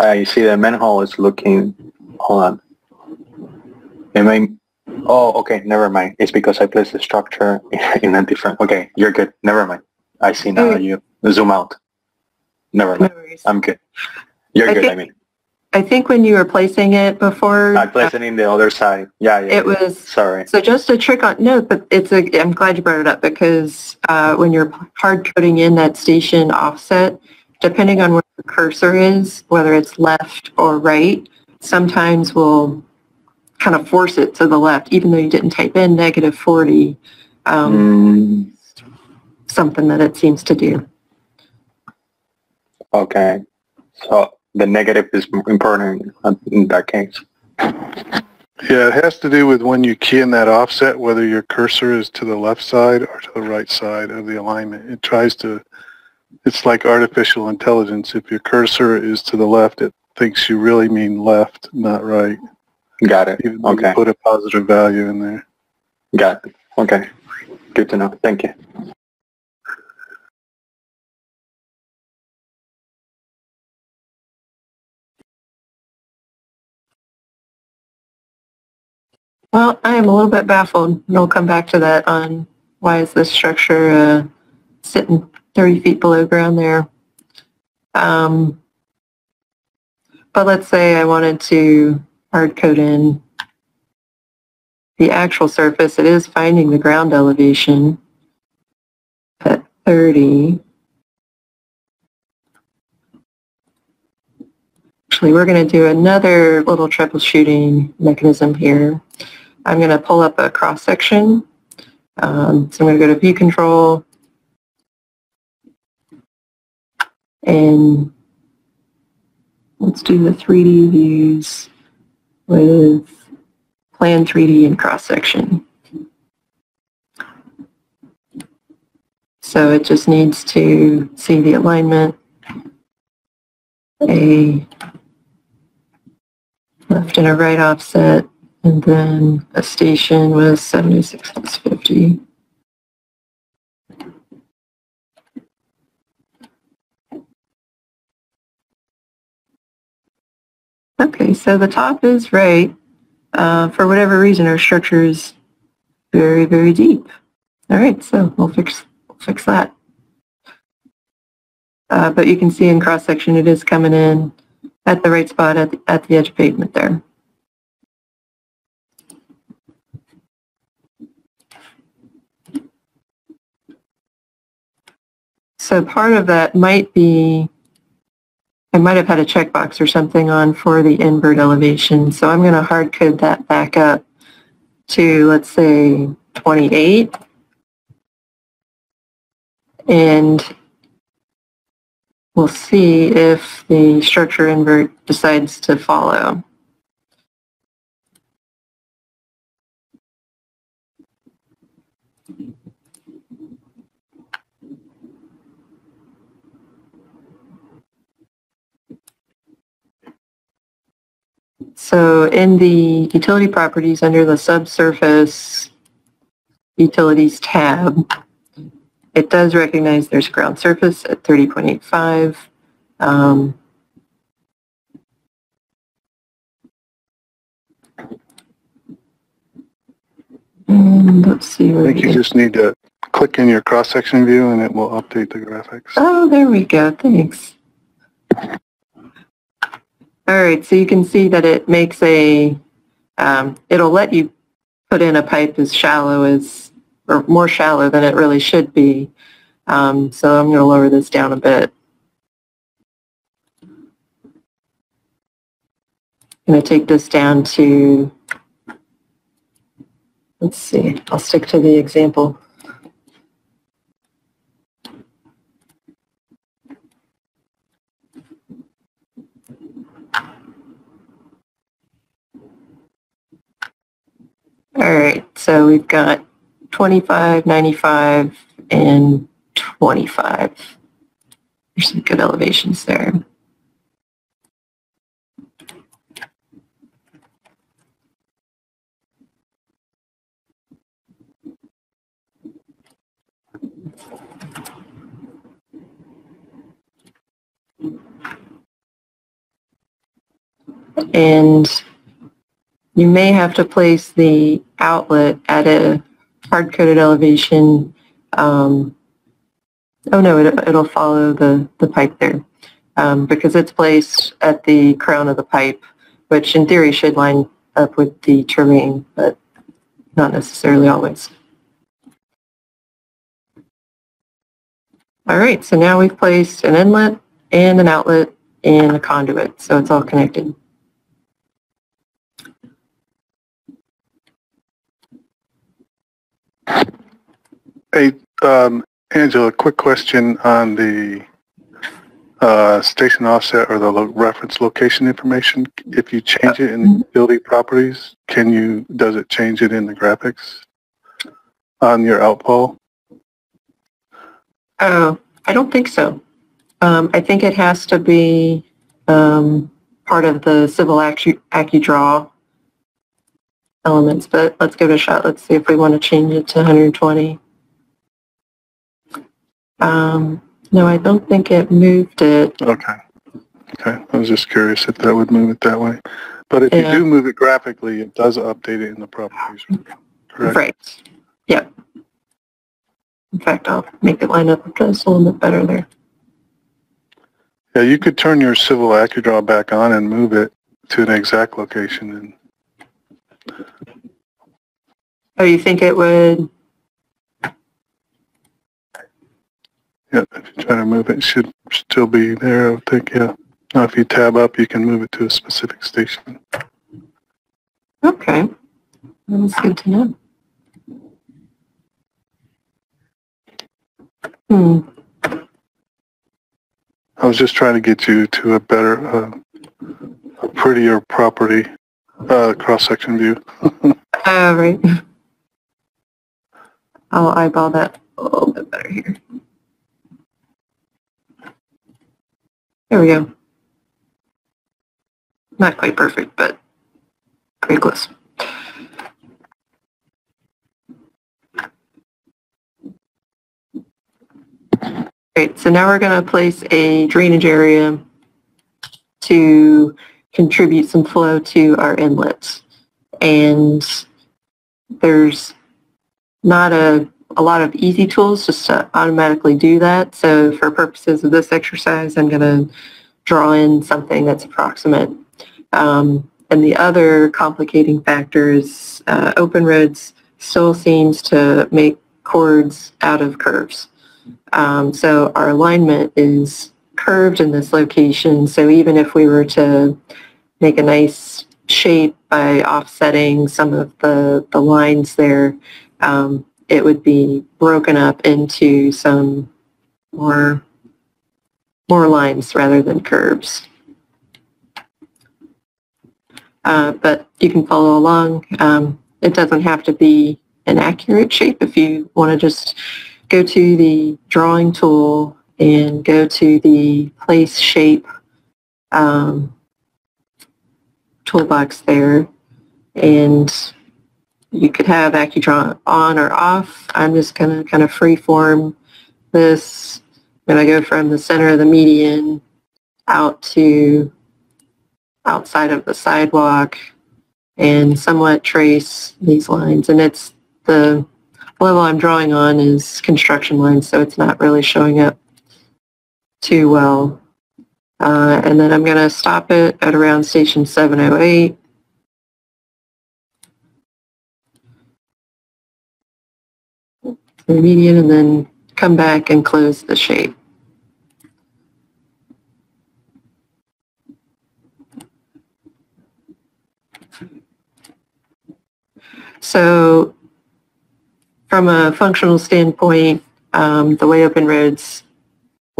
I see the manhole is looking, hold on. Am I, oh, okay, never mind. It's because I placed the structure in a different, okay, you're good. Never mind. I see now
Okay.
you zoom out. Never mind.
worries.
I'm good. You're good, I mean.
I think when you were placing it before,
I placed it in the other side. Yeah, yeah.
it was
Sorry.
So just a trick on, no, but it's a, I'm glad you brought it up because uh, when you're hard coding in that station offset, depending on where the cursor is, whether it's left or right, sometimes we'll kind of force it to the left, even though you didn't type in negative 40, um,
Mm,
something that it seems to do.
okay. So the negative is important in that case.
Yeah, it has to do with when you key in that offset, whether your cursor is to the left side or to the right side of the alignment. It tries to, it's like artificial intelligence. If your cursor is to the left, it thinks you really mean left, not right.
Got it.
Even
Okay.
put a positive value in there.
Got it. Okay. Good to know. Thank you.
Well, I am a little bit baffled, and we'll come back to that on why is this structure uh, sitting 30 feet below ground there. Um, but let's say I wanted to hard code in the actual surface. It is finding the ground elevation at 30. Actually, we're going to do another little troubleshooting mechanism here. I'm going to pull up a cross section. Um, so I'm going to go to view control and let's do the 3D views with plan 3D and cross section. So it just needs to see the alignment, a left and a right offset, and then a station was 76 plus 50. Okay, so the top is right. Uh, for whatever reason, our structure is very, very deep. All right, so we'll fix, we'll fix that. Uh, but you can see in cross-section it is coming in at the right spot at the, at the edge of pavement there. So part of that might be I might have had a checkbox or something on for the invert elevation. So I'm going to hard code that back up to, let's say, 28. And we'll see if the structure invert decides to follow. So in the utility properties under the subsurface utilities tab, it does recognize there's ground surface at 30.85. Um, and let's see
I think you just need to click in your cross-section view and it will update the graphics.
Oh, there we go. Thanks. All right, so you can see that it makes a, um, it'll let you put in a pipe as shallow as, or more shallow than it really should be. Um, so I'm going to lower this down a bit. I'm going to take this down to, let's see, I'll stick to the example. All right, so we've got 25, 95, and 25. There's some good elevations there. And you may have to place the outlet at a hard-coded elevation. Um, oh no, it, it'll follow the, the pipe there um, because it's placed at the crown of the pipe, which in theory should line up with the terrain, but not necessarily always. All right, so now we've placed an inlet and an outlet and a conduit, so it's all connected.
Hey, um, Angela, quick question on the uh, station offset or the lo- reference location information. If you change it in the utility properties, can you, does it change it in the graphics on your outfall?
Oh, I don't think so. Um, I think it has to be um, part of the civil accu- AccuDraw elements, but let's give it a shot. Let's see if we want to change it to 120. Um, no, I don't think it moved it.
Okay. Okay, I was just curious if that would move it that way. But if you do move it graphically, it does update it in the properties, correct?
Right. Yep. In fact, I'll make it line up just a little bit better there.
Yeah, you could turn your civil AccuDraw back on and move it to an exact location and
Oh, you think it would?
Yeah, if you try to move it, it should still be there, I would think, yeah. Now, if you tab up, you can move it to a specific station.
Okay. That's good to know. Hmm.
I was just trying to get you to a better, uh, a prettier property, uh, cross-section view.
All right. I'll eyeball that a little bit better here. There we go. Not quite perfect, but pretty close. Great, so now we're going to place a drainage area to contribute some flow to our inlets. And there's not a, a lot of easy tools just to automatically do that. So for purposes of this exercise, I'm going to draw in something that's approximate. Um, and the other complicating factor is uh, open roads still seems to make chords out of curves. Um, so our alignment is curved in this location, so even if we were to make a nice shape by offsetting some of the, the lines there, um, it would be broken up into some more, more lines rather than curves. Uh, but you can follow along. Um, it doesn't have to be an accurate shape if you want to just go to the drawing tool and go to the place shape um, toolbox there and you could have AccuDraw on or off. I'm just going to kind of freeform this. To go from the center of the median out to outside of the sidewalk and somewhat trace these lines. And it's the level I'm drawing on is construction lines, so it's not really showing up too well. Uh, and then I'm going to stop it at around station 708. The median and then come back and close the shape. So from a functional standpoint, um, the way Open Roads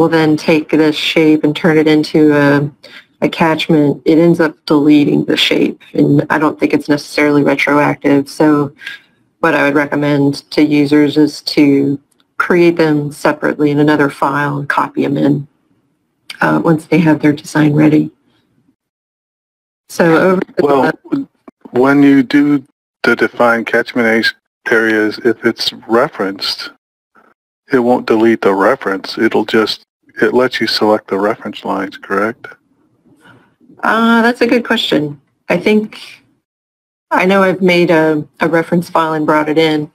will then take this shape and turn it into a, a catchment, it ends up deleting the shape. And I don't think it's necessarily retroactive. So what I would recommend to users is to create them separately in another file and copy them in uh, once they have their design ready. So over
Well, when you do the define catchment areas, if it's referenced, it won't delete the reference. It'll just, it lets you select the reference lines, correct?
Uh, that's a good question. I think, I know I've made a, a reference file and brought it in.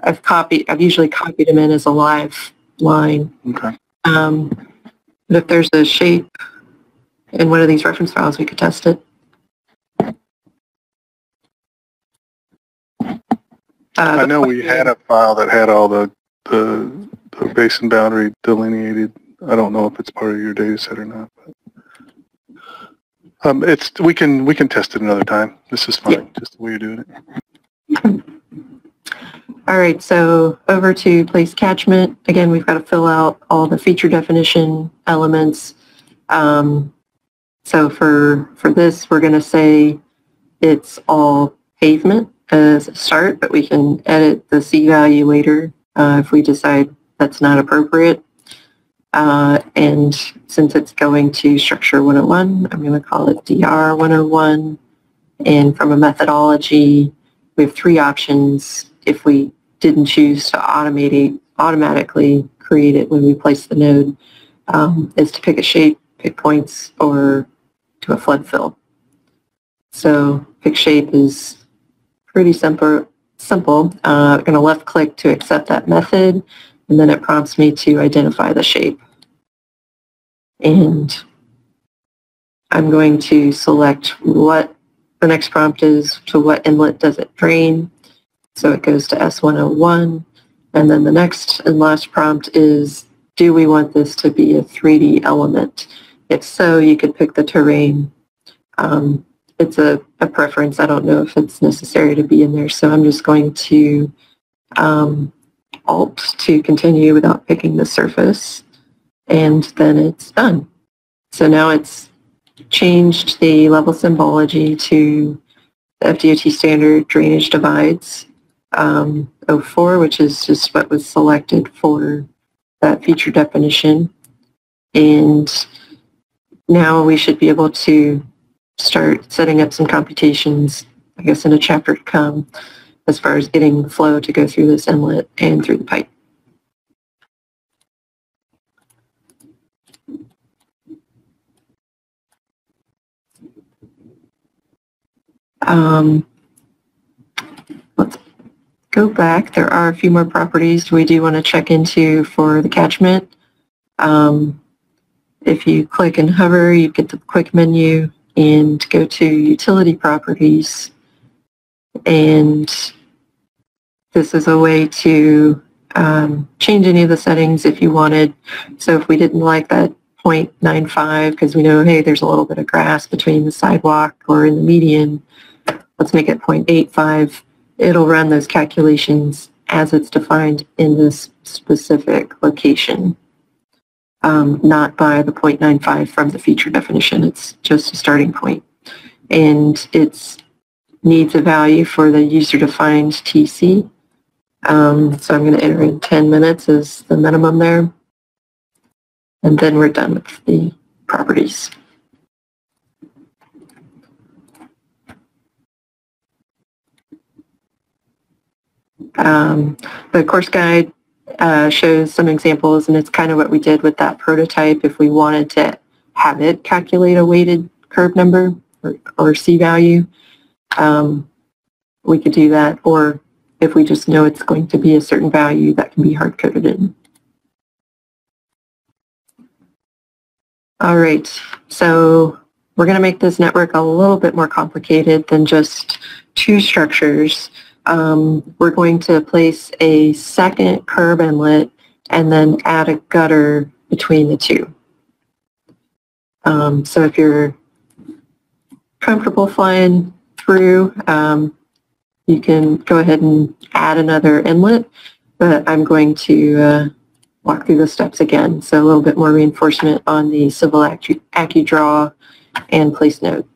I've copied, I've usually copied them in as a live line.
Okay.
Um, but if there's a shape in one of these reference files, we could test it. Uh,
I know we had a file that had all the, the, the basin boundary delineated. I don't know if it's part of your data set or not. But. Um, it's we can we can test it another time. This is fine,
Yeah.
just the way you're doing it.
All right, so over to place catchment. Again, we've got to fill out all the feature definition elements. Um, so for, for this, we're going to say it's all pavement as a start, but we can edit the C value later uh, if we decide that's not appropriate. Uh, and since it's going to structure 101, I'm going to call it DR 101. And from a methodology, we have three options if we didn't choose to automate automatically create it when we place the node, um, is to pick a shape, pick points, or do a flood fill. So pick shape is pretty simple. Simple. Uh, I'm going to left click to accept that method, and then it prompts me to identify the shape. And I'm going to select what the next prompt is, to what inlet does it drain. So it goes to S101. And then the next and last prompt is, do we want this to be a 3D element? If so, you could pick the terrain. Um, it's a, a preference. I don't know if it's necessary to be in there. So I'm just going to um, Alt to continue without picking the surface. And then it's done. So now it's changed the level symbology to the FDOT standard drainage divides um, 04, which is just what was selected for that feature definition. And now we should be able to start setting up some computations, I guess in a chapter to come, as far as getting flow to go through this inlet and through the pipe. Um, let's go back. There are a few more properties we do want to check into for the catchment. Um, if you click and hover, you get the quick menu and go to utility properties. And this is a way to um, change any of the settings if you wanted. So if we didn't like that 0.95 because we know, hey, there's a little bit of grass between the sidewalk or in the median. Let's make it 0.85. It'll run those calculations as it's defined in this specific location, um, not by the 0.95 from the feature definition. It's just a starting point. And it needs a value for the user-defined TC. Um, so I'm going to enter in 10 minutes as the minimum there. And then we're done with the properties. Um, the course guide uh, shows some examples, and it's kind of what we did with that prototype. If we wanted to have it calculate a weighted curve number or, or C value, um, we could do that. Or if we just know it's going to be a certain value, that can be hard-coded in. All right, so we're going to make this network a little bit more complicated than just two structures um, we're going to place a second curb inlet and then add a gutter between the two. Um, so if you're comfortable flying through, um, you can go ahead and add another inlet, but I'm going to uh, walk through the steps again. So a little bit more reinforcement on the civil AccuDraw and place node.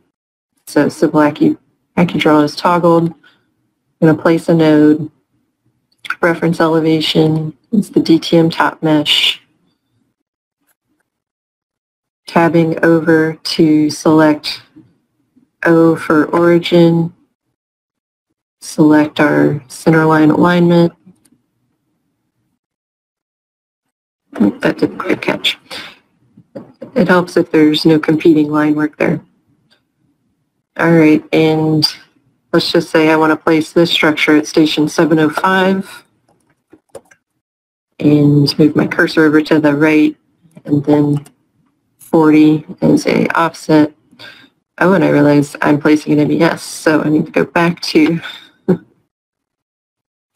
So civil AccuDraw is toggled. I'm going to place a node. Reference elevation is the DTM top mesh. Tabbing over to select O for origin. Select our centerline alignment. That didn't quite catch. It helps if there's no competing line work there. All right, and let's just say I want to place this structure at station 705 and move my cursor over to the right and then 40 as a offset. Oh, and I realize I'm placing an MES, so I need to go back to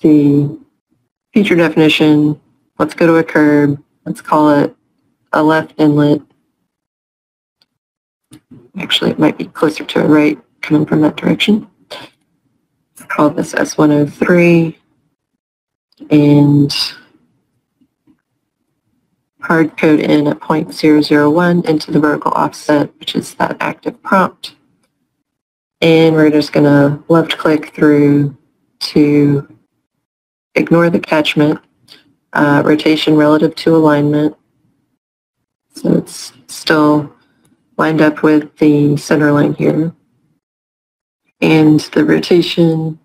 the feature definition. Let's go to a curb. Let's call it a left inlet. Actually, it might be closer to a right coming from that direction call this S103 and hard code in at 0.001 into the vertical offset, which is that active prompt. And we're just going to left click through to ignore the catchment, uh, rotation relative to alignment. So it's still lined up with the center line here and the rotation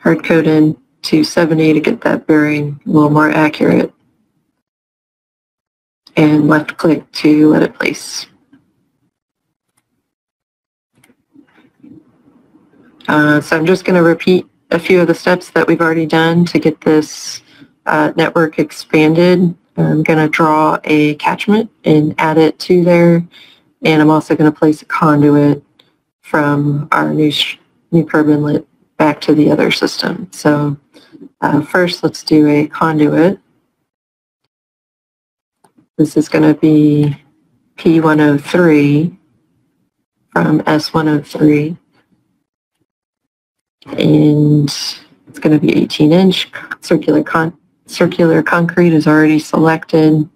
hard code in to 70 to get that bearing a little more accurate and left click to let it place. Uh, so I'm just going to repeat a few of the steps that we've already done to get this uh, network expanded. I'm going to draw a catchment and add it to there and I'm also going to place a conduit from our new, new curb inlet back to the other system. So uh, first let's do a conduit. This is going to be P103 from S103 and it's going to be 18 inch circular con circular concrete is already selected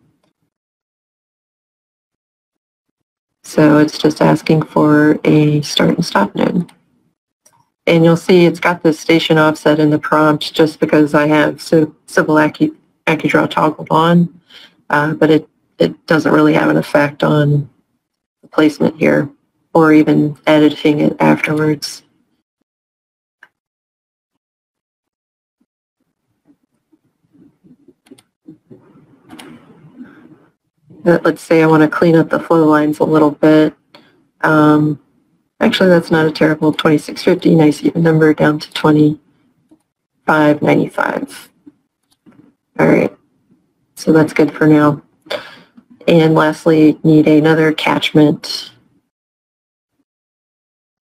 So it's just asking for a start and stop node. And you'll see it's got the station offset in the prompt just because I have Civil Accu, AccuDraw toggled on, uh, but it, it doesn't really have an effect on the placement here or even editing it afterwards. Let's say I want to clean up the flow lines a little bit. Um, actually, that's not a terrible 2650, nice even number down to 2595. All right, so that's good for now. And lastly, need another catchment.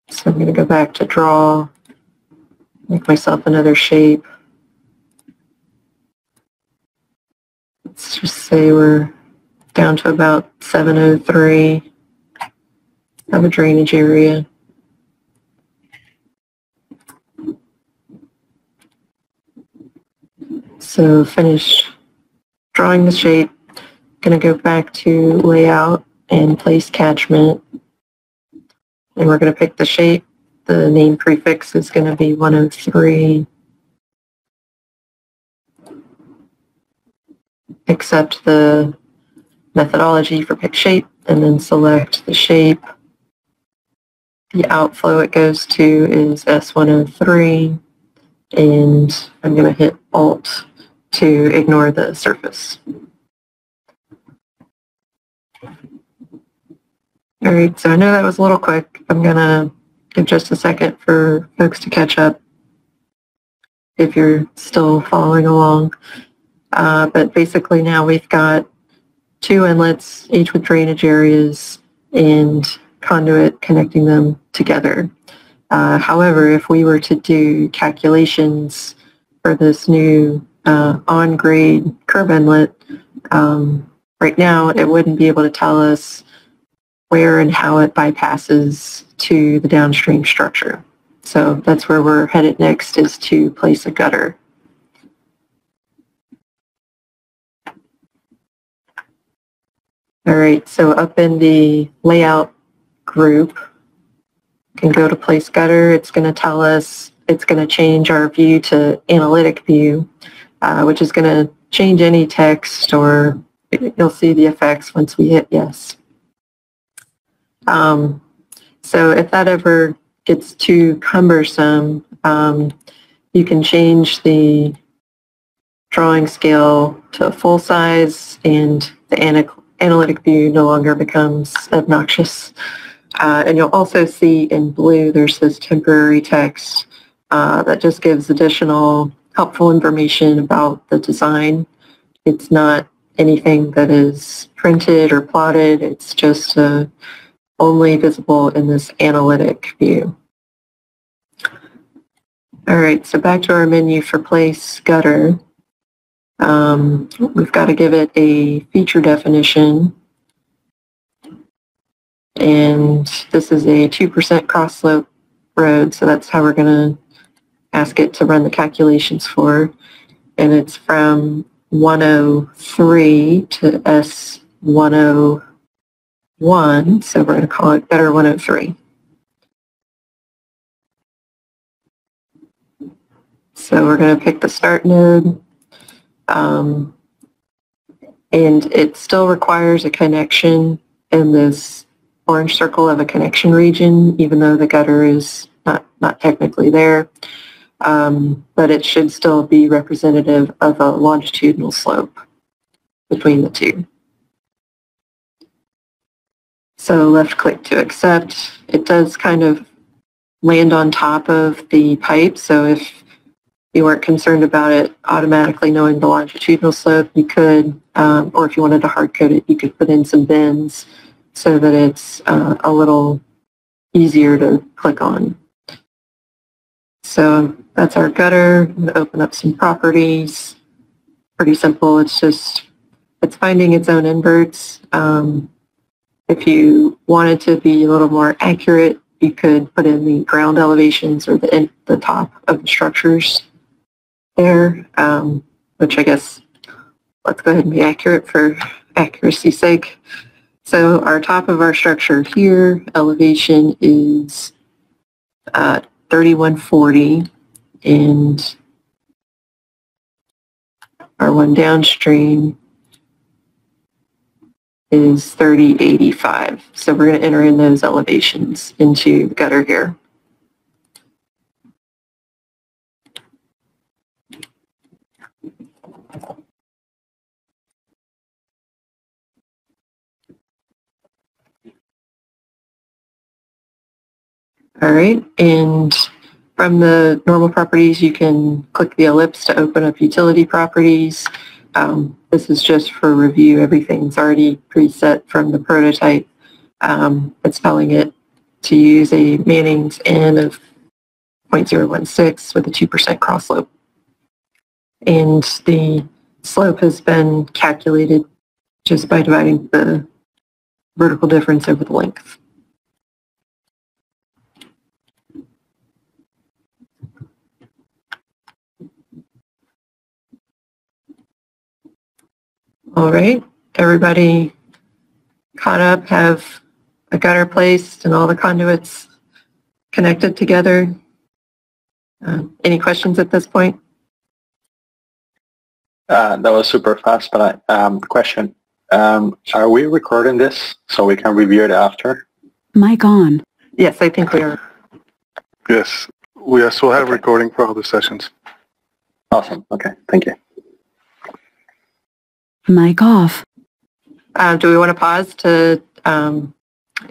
So I'm going to go back to draw, make myself another shape. Let's just say we're down to about 703 of a drainage area. So finish drawing the shape. Going to go back to layout and place catchment. And we're going to pick the shape. The name prefix is going to be 103. Accept the methodology for pick shape and then select the shape. The outflow it goes to is S103 and I'm going to hit Alt to ignore the surface. All right, so I know that was a little quick. I'm going to give just a second for folks to catch up if you're still following along. Uh, but basically now we've got two inlets, each with drainage areas and conduit connecting them together. Uh, however, if we were to do calculations for this new uh, on-grade curb inlet, um, right now it wouldn't be able to tell us where and how it bypasses to the downstream structure. So that's where we're headed next is to place a gutter. All right, so up in the layout group, you can go to place gutter. It's going to tell us, it's going to change our view to analytic view, uh, which is going to change any text or you'll see the effects once we hit yes. Um, so if that ever gets too cumbersome, um, you can change the drawing scale to full size and the analytic view no longer becomes obnoxious. Uh, and you'll also see in blue there's this temporary text uh, that just gives additional helpful information about the design. It's not anything that is printed or plotted. It's just uh, only visible in this analytic view. All right, so back to our menu for place gutter. Um, we've got to give it a feature definition. And this is a 2% cross slope road, so that's how we're going to ask it to run the calculations for. And it's from 103 to S101, so we're going to call it Better 103. So we're going to pick the start node. Um, and it still requires a connection in this orange circle of a connection region, even though the gutter is not, not technically there. Um, but it should still be representative of a longitudinal slope between the two. So left click to accept. It does kind of land on top of the pipe, so if you weren't concerned about it automatically knowing the longitudinal slope, you could, um, or if you wanted to hard code it, you could put in some bins so that it's uh, a little easier to click on. So that's our gutter. I'm going to open up some properties. Pretty simple. It's just, it's finding its own inverts. Um, if you wanted to be a little more accurate, you could put in the ground elevations or the, the top of the structures there, um, which I guess let's go ahead and be accurate for accuracy's sake. So our top of our structure here, elevation is uh, 3140 and our one downstream is 3085. So we're going to enter in those elevations into the gutter here. All right, and from the normal properties, you can click the ellipse to open up utility properties. Um, this is just for review. Everything's already preset from the prototype. Um, it's telling it to use a Manning's N of 0.016 with a 2% cross slope. And the slope has been calculated just by dividing the vertical difference over the length. All right, everybody caught up, have a gutter placed and all the conduits connected together. Uh, any questions at this point?
Uh, that was super fast, but I, um, question. Um, are we recording this so we can review it after?
Mic on.
Yes, I think we are.
Yes, we- yes, we'll have
Okay.
recording for all the sessions.
Awesome. Okay. Thank you.
Mic off.
Uh, do we want to pause to, um,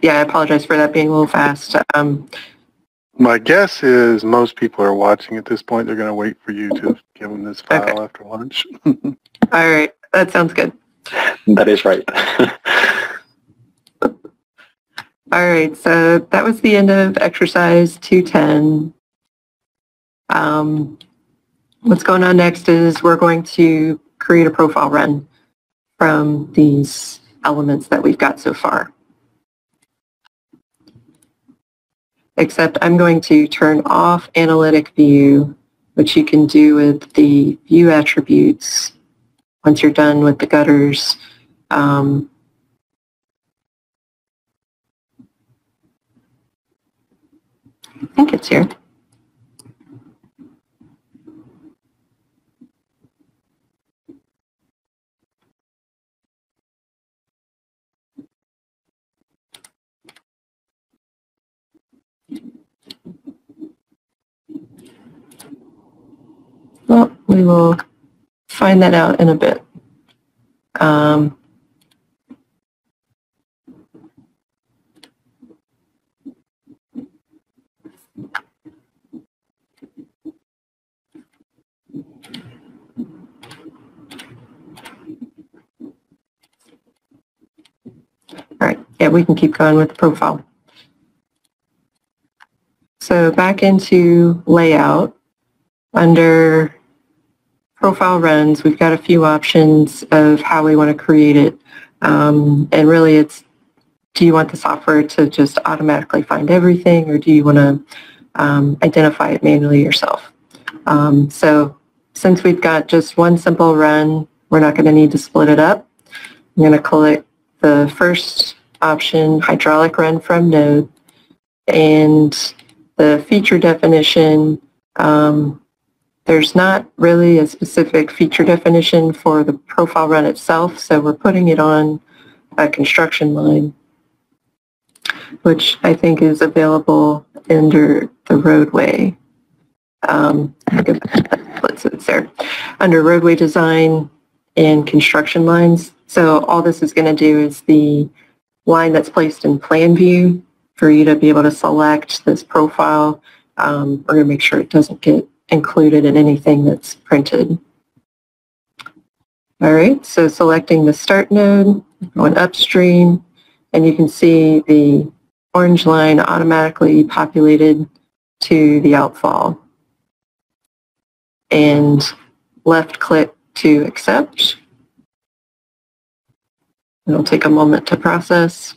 yeah, I apologize for that being a little fast. Um,
My guess is most people are watching at this point. They're going to wait for you to give them this file
Okay.
after lunch.
all right, that sounds good.
That is right.
All right, so that was the end of exercise 210. Um, what's going on next is we're going to create a profile run from these elements that we've got so far. Except I'm going to turn off analytic view, which you can do with the view attributes once you're done with the gutters. Um, I think it's here. Well, we will find that out in a bit. Um, All right, yeah, we can keep going with the profile. So back into layout, under profile runs, we've got a few options of how we want to create it. Um, and really it's, do you want the software to just automatically find everything or do you want to um, identify it manually yourself? Um, so since we've got just one simple run, we're not going to need to split it up. I'm going to click the first option, hydraulic run from node, and the feature definition, um, there's not really a specific feature definition for the profile run itself, so we're putting it on a construction line, which I think is available under the roadway. Um, think it's it's there. Under roadway design and construction lines. So all this is going to do is the line that's placed in plan view for you to be able to select this profile. Um, we're going to make sure it doesn't get included in anything that's printed. All right, so selecting the start node, going upstream, and you can see the orange line automatically populated to the outfall. And left click to accept. It'll take a moment to process.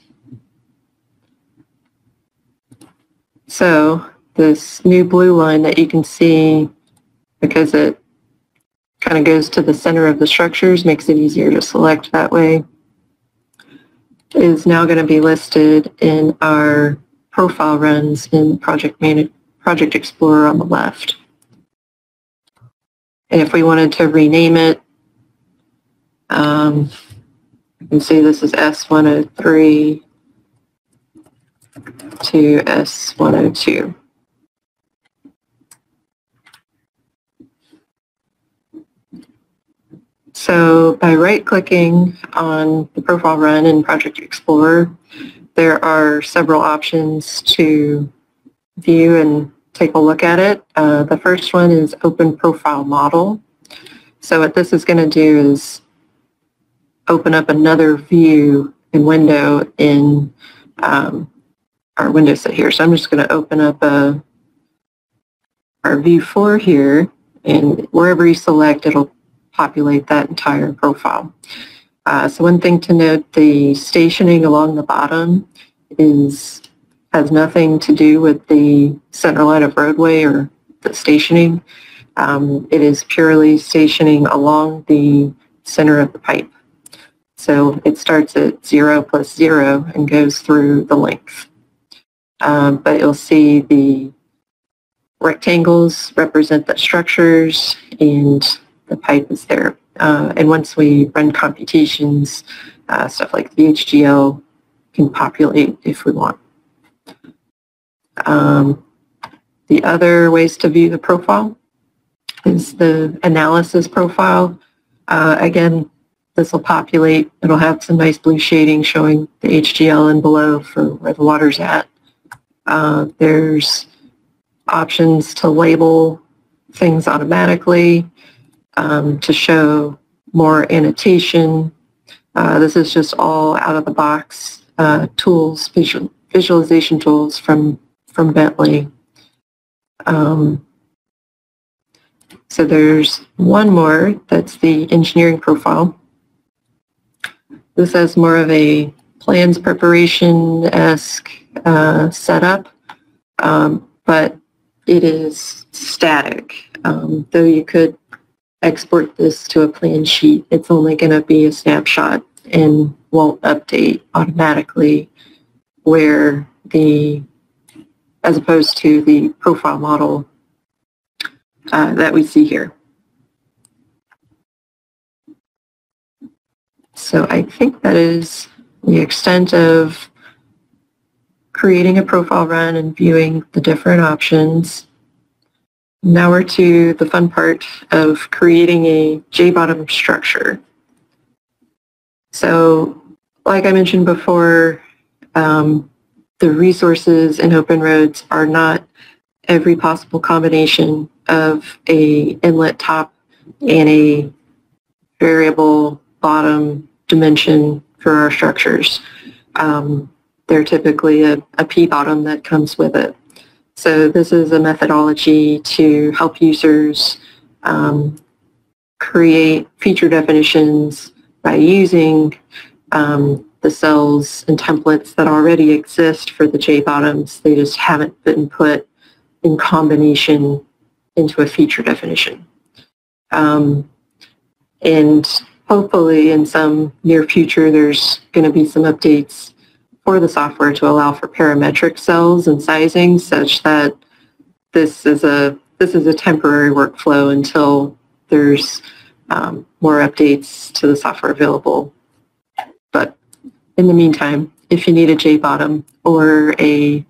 So this new blue line that you can see, because it kind of goes to the center of the structures, makes it easier to select that way, is now going to be listed in our profile runs in Project, Project Explorer on the left. And if we wanted to rename it, um, you can see this is S103 to S102. So by right-clicking on the profile run in Project Explorer, there are several options to view and take a look at it. Uh, the first one is Open Profile Model. So what this is going to do is open up another view and window in um, our window set here. So I'm just going to open up a, our view 4 here, and wherever you select, it'll populate that entire profile. Uh, so one thing to note, the stationing along the bottom is has nothing to do with the center line of roadway or the stationing. Um, it is purely stationing along the center of the pipe. So it starts at zero plus zero and goes through the length. Um, but you'll see the rectangles represent the structures and the pipe is there. Uh, and once we run computations, uh, stuff like the HGL can populate if we want. Um, the other ways to view the profile is the analysis profile. Uh, again, this will populate. It'll have some nice blue shading showing the HGL and below for where the water's at. Uh, there's options to label things automatically, um, to show more annotation. Uh, this is just all out of the box uh, tools, visual, visualization tools from, from Bentley. Um, so there's one more, that's the engineering profile. This has more of a plans preparation-esque uh, setup, um, but it is static. Um, though you could export this to a plan sheet, it's only going to be a snapshot and won't update automatically where the, as opposed to the profile model uh, that we see here. So I think that is the extent of creating a profile run and viewing the different options. Now we're to the fun part of creating a J-bottom structure. So like I mentioned before, um, the resources in Open Roads are not every possible combination of a inlet top and a variable bottom dimension for our structures. Um, they're typically a, a P-bottom that comes with it. So this is a methodology to help users um, create feature definitions by using um, the cells and templates that already exist for the J-bottoms. They just haven't been put in combination into a feature definition. Um, and hopefully in some near future there's going to be some updates for the software to allow for parametric cells and sizing such that this is a this is a temporary workflow until there's um, more updates to the software available. But in the meantime, if you need a J-bottom or a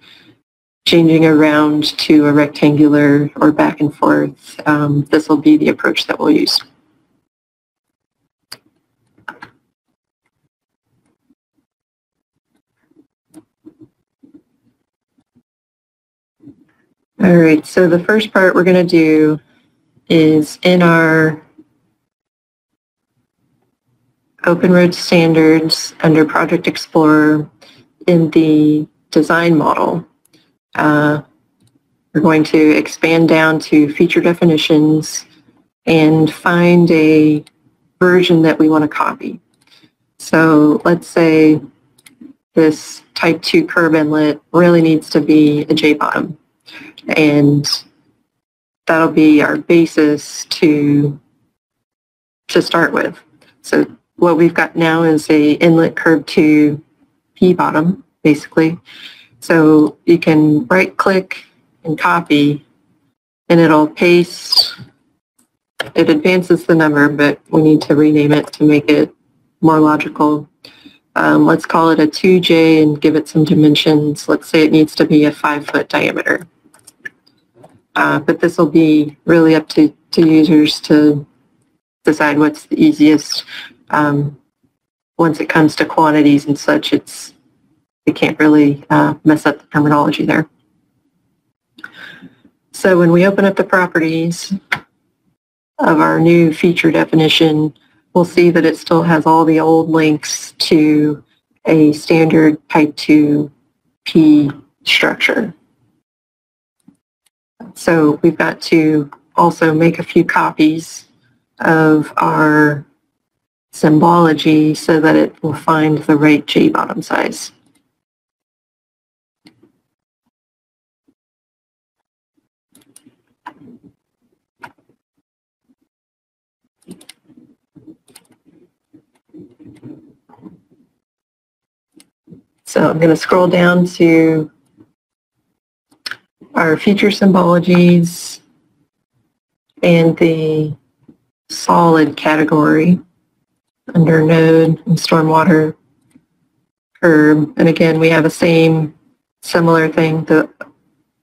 changing around to a rectangular or back and forth, um, this will be the approach that we'll use. All right, so the first part we're going to do is in our Open Road Standards under Project Explorer in the design model. Uh, we're going to expand down to feature definitions and find a version that we want to copy. So let's say this type 2 curb inlet really needs to be a J-bottom and that'll be our basis to to start with. So what we've got now is a inlet curb to P bottom, basically. So you can right click and copy and it'll paste. It advances the number, but we need to rename it to make it more logical. Um, let's call it a 2J and give it some dimensions. Let's say it needs to be a 5 foot diameter. Uh, but this will be really up to, to users to decide what's the easiest. Um, once it comes to quantities and such, it's we can't really uh, mess up the terminology there. So when we open up the properties of our new feature definition, we'll see that it still has all the old links to a standard type 2P structure. So we've got to also make a few copies of our symbology so that it will find the right J-bottom size. So I'm going to scroll down to our feature symbologies and the solid category under node and stormwater curb. And again, we have the same similar thing. The,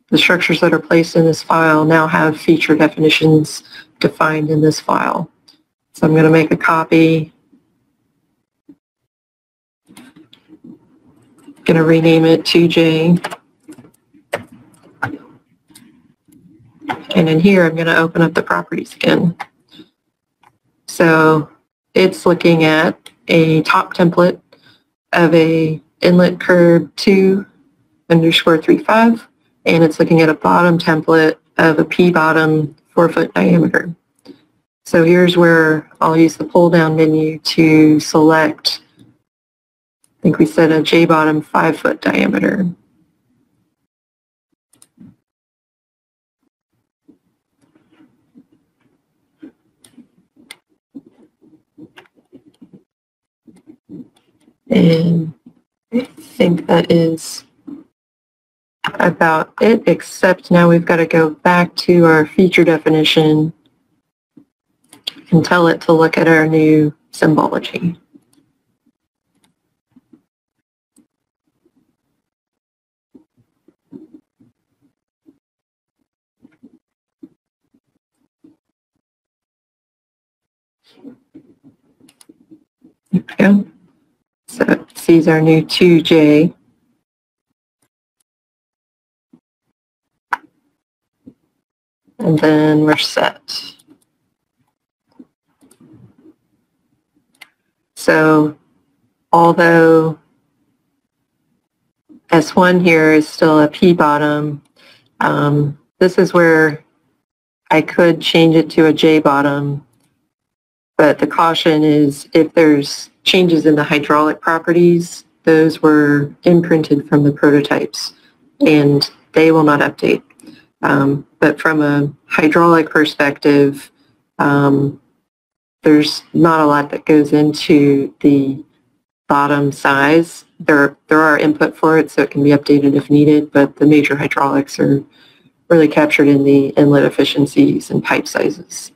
the structures that are placed in this file now have feature definitions defined in this file. So I'm going to make a copy. I'm going to rename it 2J. And in here, I'm going to open up the properties again. So it's looking at a top template of a inlet curb 2 underscore 35, and it's looking at a bottom template of a P bottom 4 foot diameter. So here's where I'll use the pull down menu to select, I think we said a J bottom 5 foot diameter. And I think that is about it, except now we've got to go back to our feature definition and tell it to look at our new symbology. There we go. So it sees our new 2J. And then we're set. So although S1 here is still a P bottom, um, this is where I could change it to a J bottom, but the caution is if there's changes in the hydraulic properties, those were imprinted from the prototypes and they will not update. Um, but from a hydraulic perspective, um, there's not a lot that goes into the bottom size. There, there are input for it, so it can be updated if needed, but the major hydraulics are really captured in the inlet efficiencies and pipe sizes.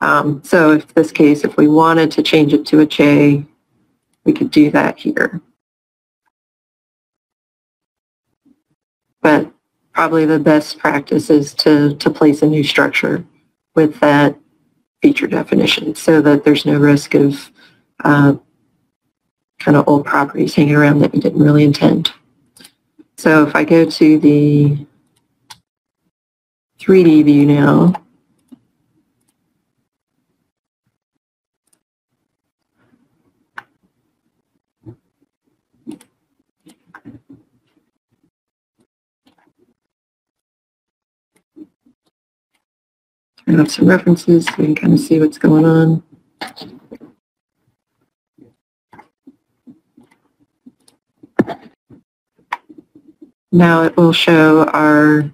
Um, so if this case, if we wanted to change it to a J, we could do that here. But probably the best practice is to, to place a new structure with that feature definition so that there's no risk of uh, kind of old properties hanging around that you didn't really intend. So if I go to the 3D view now, turn off some references so we can kind of see what's going on. Now it will show our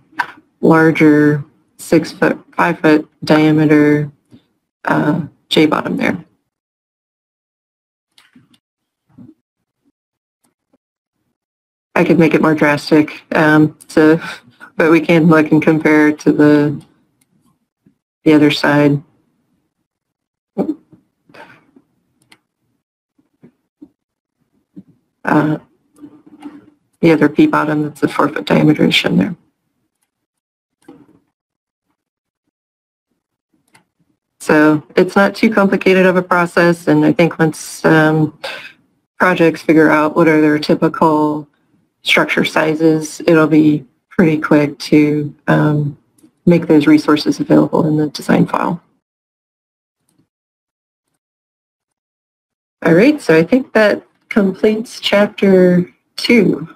larger six foot, five foot diameter uh, J bottom there. I could make it more drastic, um, so, but we can look and compare to the the other side. Uh, the other P bottom that's a four foot diameter is shown there. So it's not too complicated of a process and I think once um, projects figure out what are their typical structure sizes, it'll be pretty quick to um, make those resources available in the design file. All right, so I think that completes chapter two.